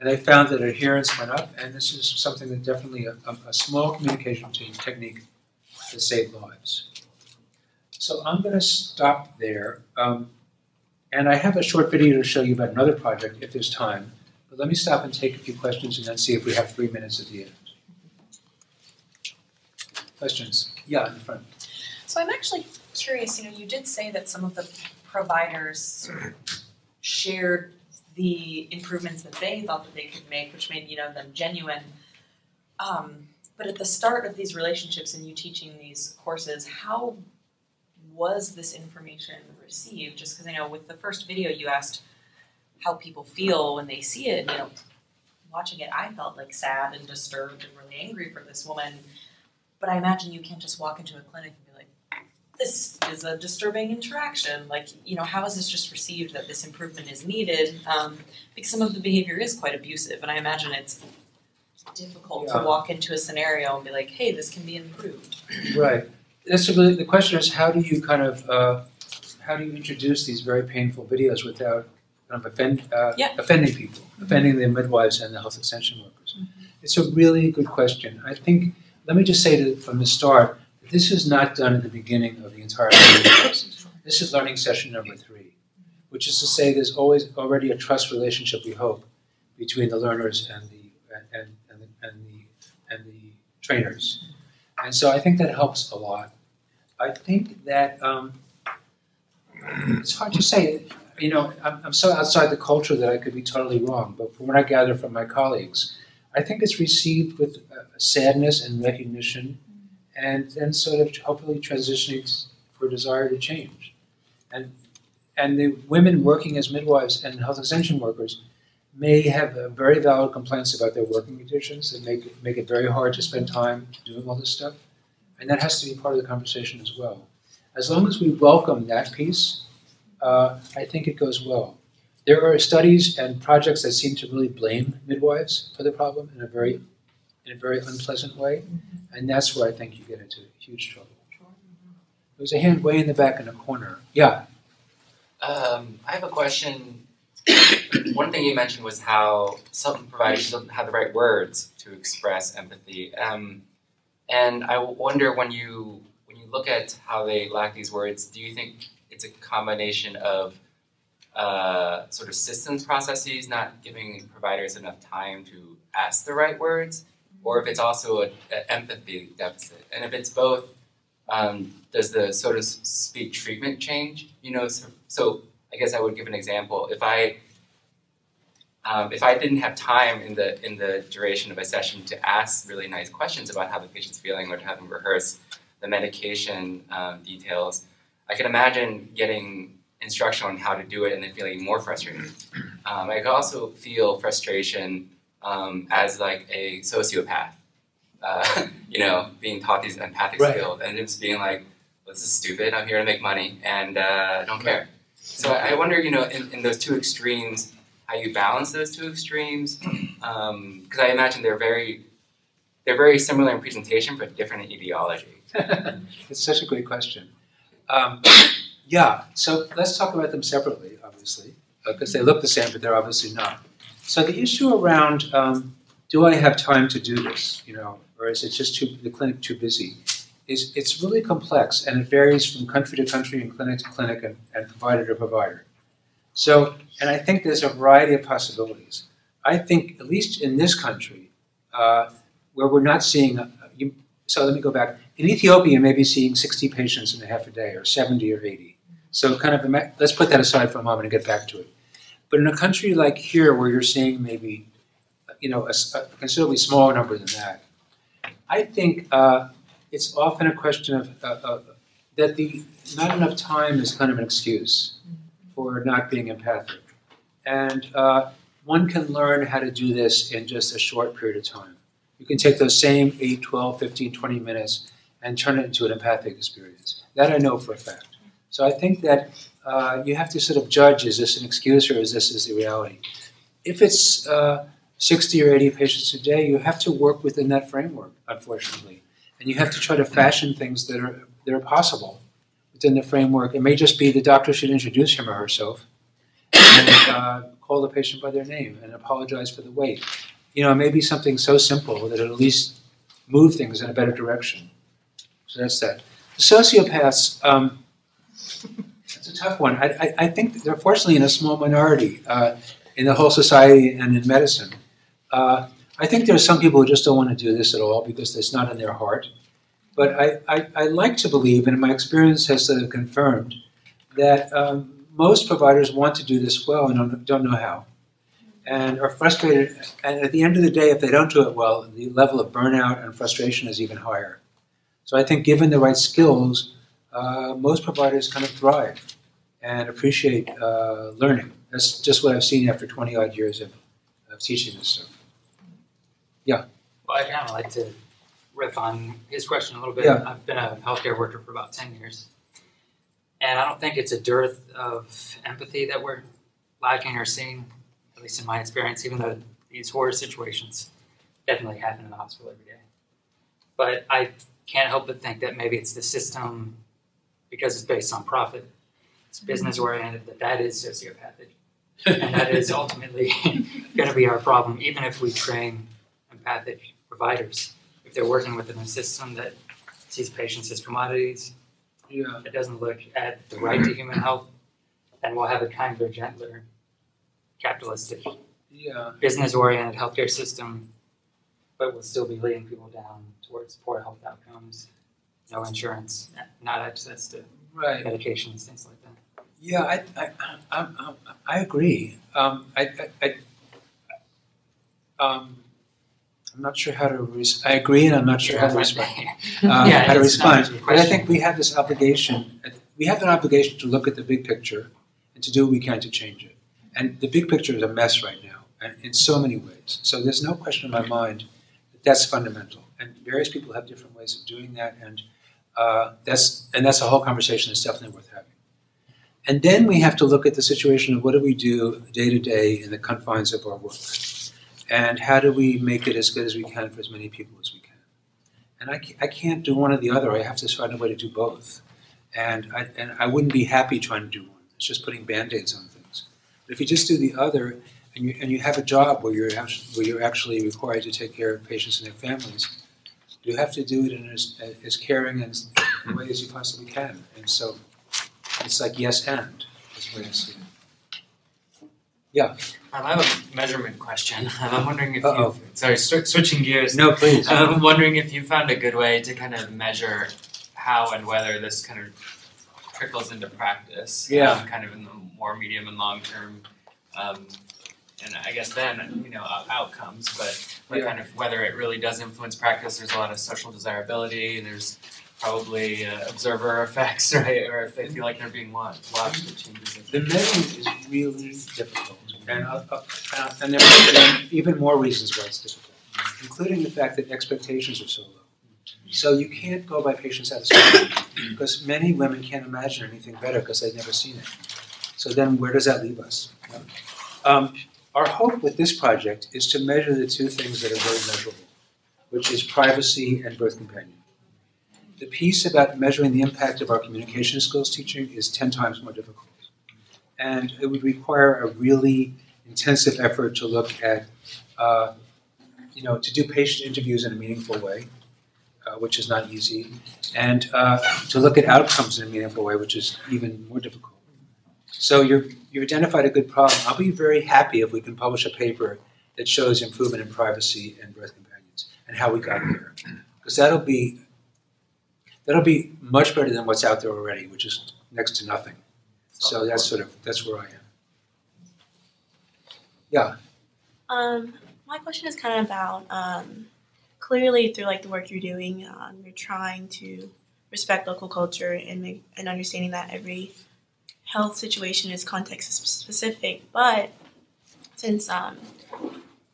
And they found that adherence went up, and this is something that definitely a, a, a small communication te- technique that saved lives. So I'm going to stop there. Um, and I have a short video to show you about another project if there's time. But let me stop and take a few questions and then see if we have three minutes at the end. Questions? Yeah, in front. So I'm actually curious, you know, you did say that some of the providers shared the improvements that they thought that they could make, which made, you know, them genuine. Um, but at the start of these relationships and you teaching these courses, how was this information received? Just because I know with the first video you asked how people feel when they see it, you know, watching it, I felt like sad and disturbed and really angry for this woman. But I imagine you can't just walk into a clinic and be like, this is a disturbing interaction. Like, you know, how is this just received that this improvement is needed? Um, because some of the behavior is quite abusive, and I imagine it's difficult Yeah. to walk into a scenario and be like, hey, this can be improved. Right. That's really, the question is, how do you kind of, uh, how do you introduce these very painful videos without kind of offend, uh, Yeah. offending people, offending the midwives and the health extension workers? It's a really good question. I think, let me just say to, from the start, that this is not done at the beginning of the entire learning process. This is learning session number three, which is to say there's always already a trust relationship, we hope, between the learners and the, and, and, the- and the, and the trainers. And so I think that helps a lot. I think that um, it's hard to say. You know, I'm, I'm so outside the culture that I could be totally wrong. But from what I gather from my colleagues, I think it's received with uh, sadness and recognition, and then sort of hopefully transitioning for desire to change. And and the women working as midwives and health extension workers may have uh, very valid complaints about their working conditions that make make it very hard to spend time doing all this stuff. And that has to be part of the conversation as well. As long as we welcome that piece, uh, I think it goes well. There are studies and projects that seem to really blame midwives for the problem in a very, in a very unpleasant way, and that's where I think you get into huge trouble. There's a hand way in the back in the corner. Yeah. Um, I have a question. One thing you mentioned was how some providers don't have the right words to express empathy. Um, and I wonder when you when you look at how they lack these words, do you think it's a combination of uh, sort of systems processes not giving providers enough time to ask the right words, or if it's also an empathy deficit? And if it's both, um, does the so to speak treatment change? You know, so, so I guess I would give an example. If I um, if I didn't have time in the in the duration of a session to ask really nice questions about how the patient's feeling or to have them rehearse the medication um, details, I can imagine getting instruction on how to do it and then feeling more frustrated. Um, I could also feel frustration um, as like a sociopath, uh, you know, being taught these empathic Right. skills and just being like, this is stupid, I'm here to make money and uh, I don't care. So I I wonder, you know, in, in those two extremes, how you balance those two extremes, because I imagine they're very, they're very similar in presentation but different in ideology. it's such a great question. Um, yeah, so let's talk about them separately, obviously, because they look the same, but they're obviously not. So the issue around um, do I have time to do this, you know, or is it just too the clinic too busy? Is it's really complex and it varies from country to country and clinic to clinic and, and provider to provider. So, and I think there's a variety of possibilities. I think, at least in this country, uh, where we're not seeing, uh, you, so let me go back. In Ethiopia, you may be seeing 60 patients in a half a day, or 70 or 80. So, kind of, let's put that aside for a moment and get back to it. But in a country like here, where you're seeing maybe, you know, a considerably smaller number than that, I think uh, it's often a question of uh, uh, that the not enough time is kind of an excuse for not being empathic, and uh, one can learn how to do this in just a short period of time. You can take those same 8, 12, 15, 20 minutes and turn it into an empathic experience. That I know for a fact. So I think that uh, you have to sort of judge is this an excuse or is this is the reality? If it's uh, 60 or 80 patients a day, you have to work within that framework, unfortunately. And you have to try to fashion things that are, that are possible within the framework. It may just be the doctor should introduce him or herself and uh, call the patient by their name and apologize for the wait. You know, it may be something so simple that it'll at least move things in a better direction. So that's that. The sociopaths, um, it's a tough one. I, I, I think they're fortunately in a small minority uh, in the whole society and in medicine. Uh, I think there are some people who just don't want to do this at all because it's not in their heart. But I, I, I like to believe, and my experience has sort of confirmed, that um, most providers want to do this well and don't, don't know how, and are frustrated. And at the end of the day, if they don't do it well, the level of burnout and frustration is even higher. So I think, given the right skills, uh, most providers kind of thrive and appreciate uh, learning. That's just what I've seen after 20 odd years of, of teaching this stuff. Yeah. Well, I kind of like to riff on his question a little bit. Yeah. I've been a healthcare worker for about 10 years. And I don't think it's a dearth of empathy that we're lacking or seeing, at least in my experience, even though these horror situations definitely happen in the hospital every day. But I can't help but think that maybe it's the system, because it's based on profit, it's mm-hmm. business oriented, that that is sociopathic. and that is ultimately going to be our problem, even if we train empathic providers. They're working within a system that sees patients as commodities, Yeah. that doesn't look at the right to human health, and we'll have a kinder, gentler, capitalistic, Yeah. business-oriented healthcare system, but we'll still be leading people down towards poor health outcomes, no insurance, not access to Right. medications, things like that. Yeah, I, I, I, I, I agree. Um, I, I, I, um, I'm not sure how to res- I agree, and I'm not sure how to respond. Uh, Yeah, how to respond. But I think we have this obligation. We have an obligation to look at the big picture and to do what we can to change it. And the big picture is a mess right now, and in so many ways. So there's no question in my mind that that's fundamental. And various people have different ways of doing that, and uh, that's and that's a whole conversation that's definitely worth having. And then we have to look at the situation of what do we do day to day in the confines of our work, and how do we make it as good as we can for as many people as we can. And I, I can't do one or the other. I have to find a way to do both. And I, and I wouldn't be happy trying to do one. It's just putting band-aids on things. But if you just do the other, and you, and you have a job where you're, actually, where you're actually required to take care of patients and their families, you have to do it in as, as caring and as, way as you possibly can. And so it's like yes and, is the way I see it. Um, I have a measurement question. I'm wondering if Uh-oh. you sorry, sw- switching gears. No, please. I'm wondering if you found a good way to kind of measure how and whether this kind of trickles into practice. Yeah. um, kind of in the more medium and long term. Um, and I guess then you know outcomes, but but Yeah. kind of whether it really does influence practice. There's a lot of social desirability. There's probably uh, observer effects, right? Or if they feel like they're being watched, watched it changes. The measurement is really difficult, and, uh, uh, and there are even more reasons why it's difficult, including the fact that expectations are so low. So you can't go by patient satisfaction, because many women can't imagine anything better because they've never seen it. So then where does that leave us? Um, our hope with this project is to measure the two things that are very measurable, which is privacy and birth companion. The piece about measuring the impact of our communication skills teaching is ten times more difficult. And it would require a really intensive effort to look at, uh, you know, to do patient interviews in a meaningful way, uh, which is not easy, and uh, to look at outcomes in a meaningful way, which is even more difficult. So you've identified a good problem. I'll be very happy if we can publish a paper that shows improvement in privacy and birth companions and how we got there, because that'll be that'll be much better than what's out there already, which is next to nothing. So that's sort of that's where I am. Yeah. Um, my question is kind of about um, clearly through like the work you're doing, um, you're trying to respect local culture and make, and understanding that every health situation is context specific. But since um,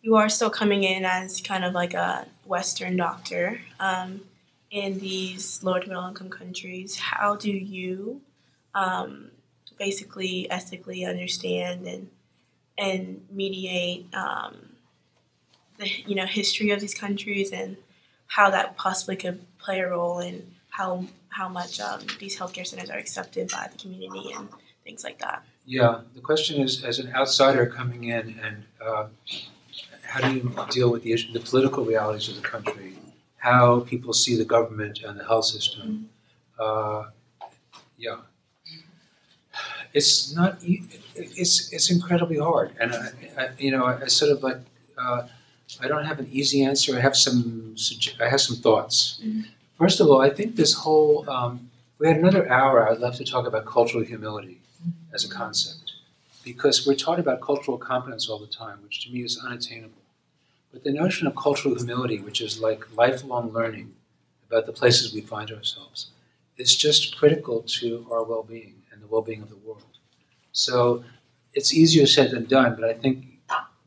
you are still coming in as kind of like a Western doctor um, in these lower to middle income countries, how do you um, basically ethically understand and and mediate um, the you know history of these countries and how that possibly could play a role in how how much um, these healthcare centers are accepted by the community and things like that. Yeah, the question is, as an outsider coming in, and uh, how do you deal with the issue, the political realities of the country, how people see the government and the health system? Uh, yeah, it's not. It's it's incredibly hard, and I, I, you know, I, I sort of like. Uh, I don't have an easy answer. I have some. I have some thoughts. First of all, I think this whole. Um, we had another hour. I'd love to talk about cultural humility as a concept, because we're taught about cultural competence all the time, which to me is unattainable. But the notion of cultural humility, which is like lifelong learning about the places we find ourselves, is just critical to our well-being and the well-being of the world. So it's easier said than done, but I think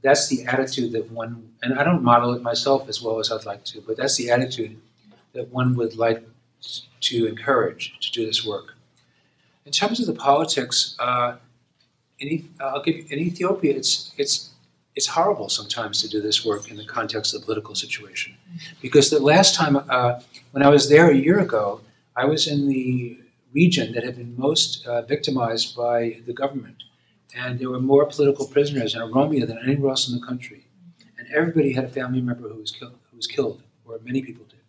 that's the attitude that one, and I don't model it myself as well as I'd like to, but that's the attitude that one would like to encourage to do this work. In terms of the politics, uh, in, I'll give you, in Ethiopia, it's it's it's horrible sometimes to do this work in the context of the political situation, because the last time uh, when I was there a year ago, I was in the region that had been most uh, victimized by the government, and there were more political prisoners in Oromia than anywhere else in the country, and everybody had a family member who was killed, who was killed, or many people did,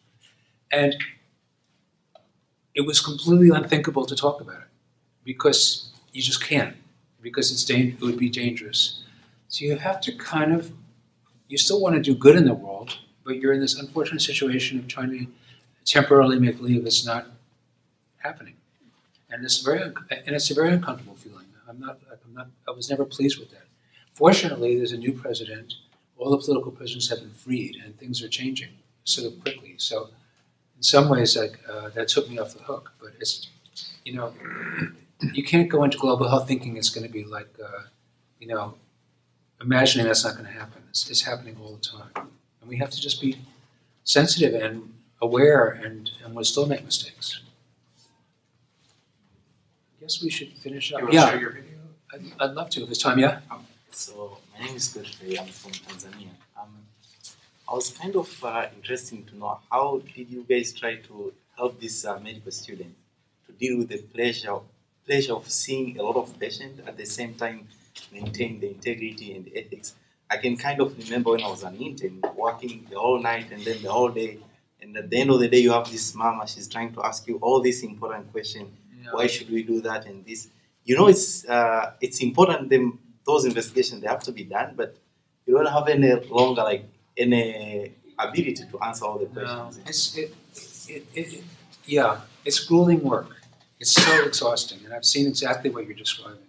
and it was completely unthinkable to talk about it because you just can't because it's it would be dangerous. So you have to kind of you still want to do good in the world, but you're in this unfortunate situation of trying to temporarily make believe it's not happening, and it's very and it's a very uncomfortable feeling. I'm not I'm not I was never pleased with that. Fortunately, there's a new president. All the political prisoners have been freed, and things are changing sort of quickly. So, in some ways, like uh, that took me off the hook. But it's you know you can't go into global health thinking it's going to be like, uh, you know, imagining that's not going to happen. It's, it's, happening all the time. And we have to just be sensitive and aware, and, and we'll still make mistakes. I guess we should finish up. You yeah. I'd, I'd, love to if it's time, yeah? Um, so, my name is Godfrey. I'm from Tanzania. Um, I was kind of uh, interested to know how did you guys try to help this uh, medical student to deal with the pressure pleasure of seeing a lot of patients at the same time maintain the integrity and the ethics. I can kind of remember when I was an intern working the whole night and then the whole day. And at the end of the day, you have this mama, she's trying to ask you all these important questions. Yeah. Why should we do that and this? You know, it's uh, it's important, them, those investigations, they have to be done, but you don't have any longer, like, any ability to answer all the questions. No, it's, it, it, it, yeah, it's grueling work. It's so exhausting, and I've seen exactly what you're describing.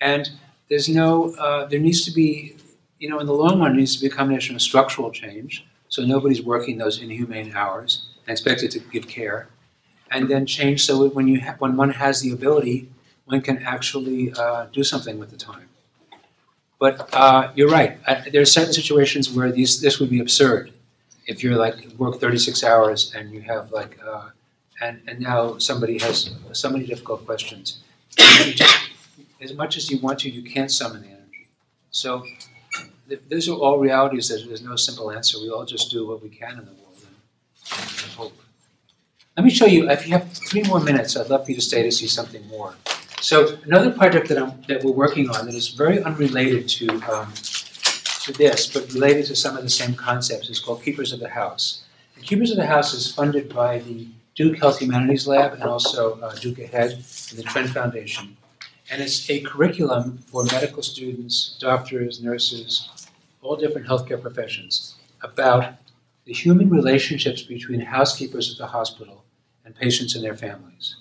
And there's no, uh, there needs to be, you know, in the long run, needs to be a combination of structural change, so nobody's working those inhumane hours and expected to give care, and then change so when you ha- when one has the ability, one can actually uh, do something with the time. But uh, you're right. I, there are certain situations where these this would be absurd. If you're like work 36 hours and you have like uh, and, and now somebody has so many difficult questions. Just, as much as you want to, you can't summon the energy. So th- those are all realities. There's, there's no simple answer. We all just do what we can in the world and hope. Let me show you, if you have three more minutes, I'd love for you to stay to see something more. So another project that, I'm, that we're working on that is very unrelated to, um, to this, but related to some of the same concepts is called Keepers of the House. And Keepers of the House is funded by the Duke Health Humanities Lab and also uh, Duke Ahead and the Trent Foundation. And it's a curriculum for medical students, doctors, nurses, all different healthcare professions about the human relationships between housekeepers at the hospital and patients and their families.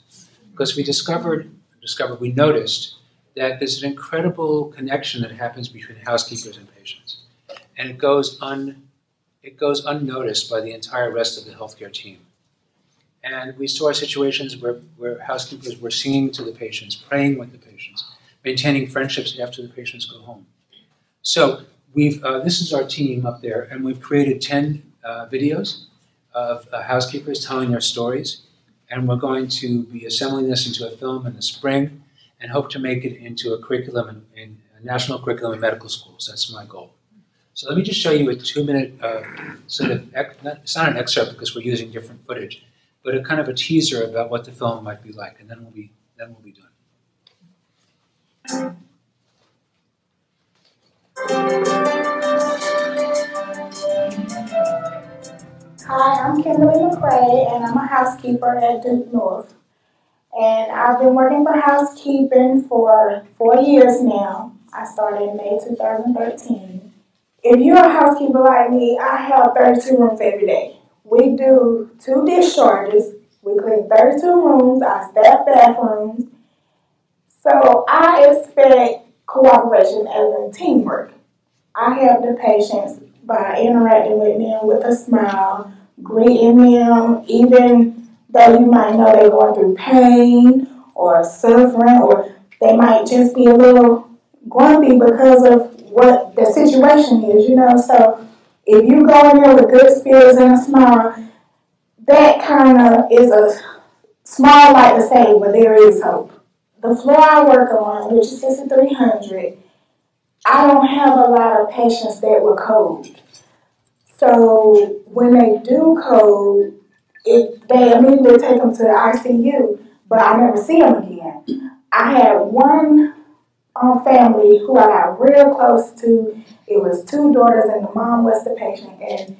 Because we discovered, discovered, we noticed that there's an incredible connection that happens between housekeepers and patients. And it goes, un, it goes unnoticed by the entire rest of the healthcare team. And we saw situations where, where housekeepers were singing to the patients, praying with the patients, maintaining friendships after the patients go home. So we've, uh, this is our team up there, and we've created 10 uh, videos of uh, housekeepers telling their stories. And we're going to be assembling this into a film in the spring and hope to make it into a curriculum in, in a national curriculum in medical schools. That's my goal. So let me just show you a two minute uh, sort of, it's not an excerpt because we're using different footage but a kind of a teaser about what the film might be like, and then we'll be then we'll be done. Kimberly McRae, and I'm a housekeeper at Duke North. And I've been working for housekeeping for four years now. I started in May 2013. If you're a housekeeper like me, I have 32 rooms every day. We do two discharges. We clean 32 rooms, our staff bathrooms. So I expect cooperation as in teamwork. I help the patients by interacting with them with a smile, greeting them, even though you might know they're going through pain or suffering, or they might just be a little grumpy because of what the situation is, you know. So if you go in there with good spirits and a smile, that kind of is a small light to say, but there is hope. The floor I work on, which is 6300, I don't have a lot of patients that were code. So when they do code, it, they immediately take them to the ICU, but I never see them again. I had one um, family who I got real close to. It was two daughters, and the mom was the patient. And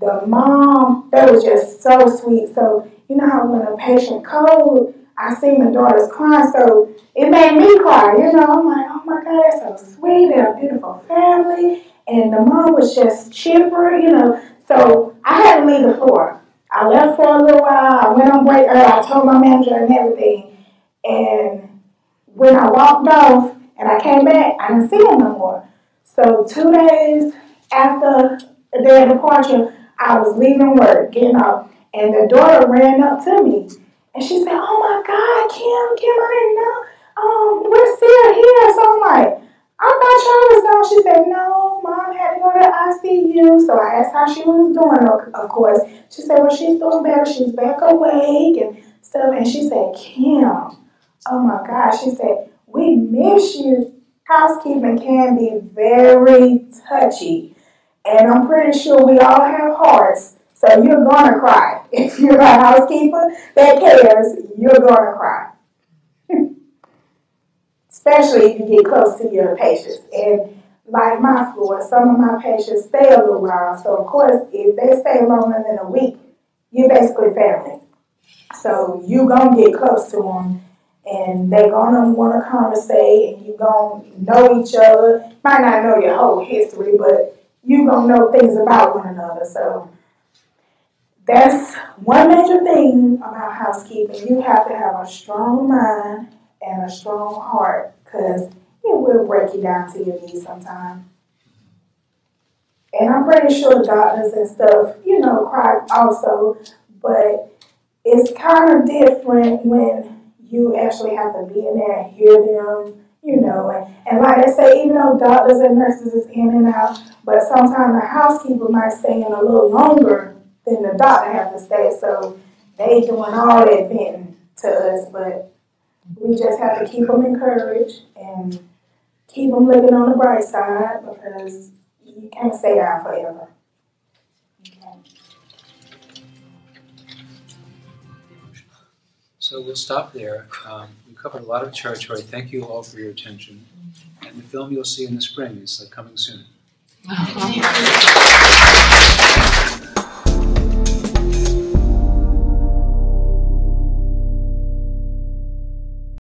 the mom, that was just so sweet. So, you know how when a patient cold, I seen the daughters crying, so it made me cry. You know, I'm like, oh my God, they're so sweet. They're a beautiful family. And the mom was just chipper, you know. So I had to leave the floor. I left for a little while. I went on break. Uh, I told my manager and everything. And when I walked off and I came back, I didn't see him no more. So two days after their departure, I was leaving work, getting up, and the daughter ran up to me. And she said, Oh my God, Kim, Kim, I didn't know. Um, we're still here. So I'm like, I thought y'all was gone. She said, No, mom had to go to the ICU. So I asked how she was doing, of course. She said, Well, she's doing better. She's back awake and stuff. And she said, Kim, oh my God. She said, We miss you. Housekeeping can be very touchy. And I'm pretty sure we all have hearts. So you're gonna cry. If you're a housekeeper that cares, you're gonna cry especially if you get close to your patients. And like my floor, some of my patients stay a little while. So of course, if they stay longer than a week, you're basically family. So you're gonna get close to them, and they're gonna want to conversate, and you're gonna know each other. Might not know your whole history, but you're gonna know things about one another. So that's one major thing about housekeeping. You have to have a strong mind and a strong heart because it will break you down to your knees sometimes. And I'm pretty sure doctors and stuff, you know, cry also, but it's kind of different when you actually have to be in there and hear them, you know. And, and like I say, even though doctors and nurses is in and out, but sometimes the housekeeper might stay in a little longer than the doctor have to stay. So they doing all that venting to us, but we just have to keep them encouraged and keep them looking on the bright side because you can't stay down forever. So we'll stop there. Um, we covered a lot of territory. Thank you all for your attention. And the film you'll see in the spring is uh, coming soon.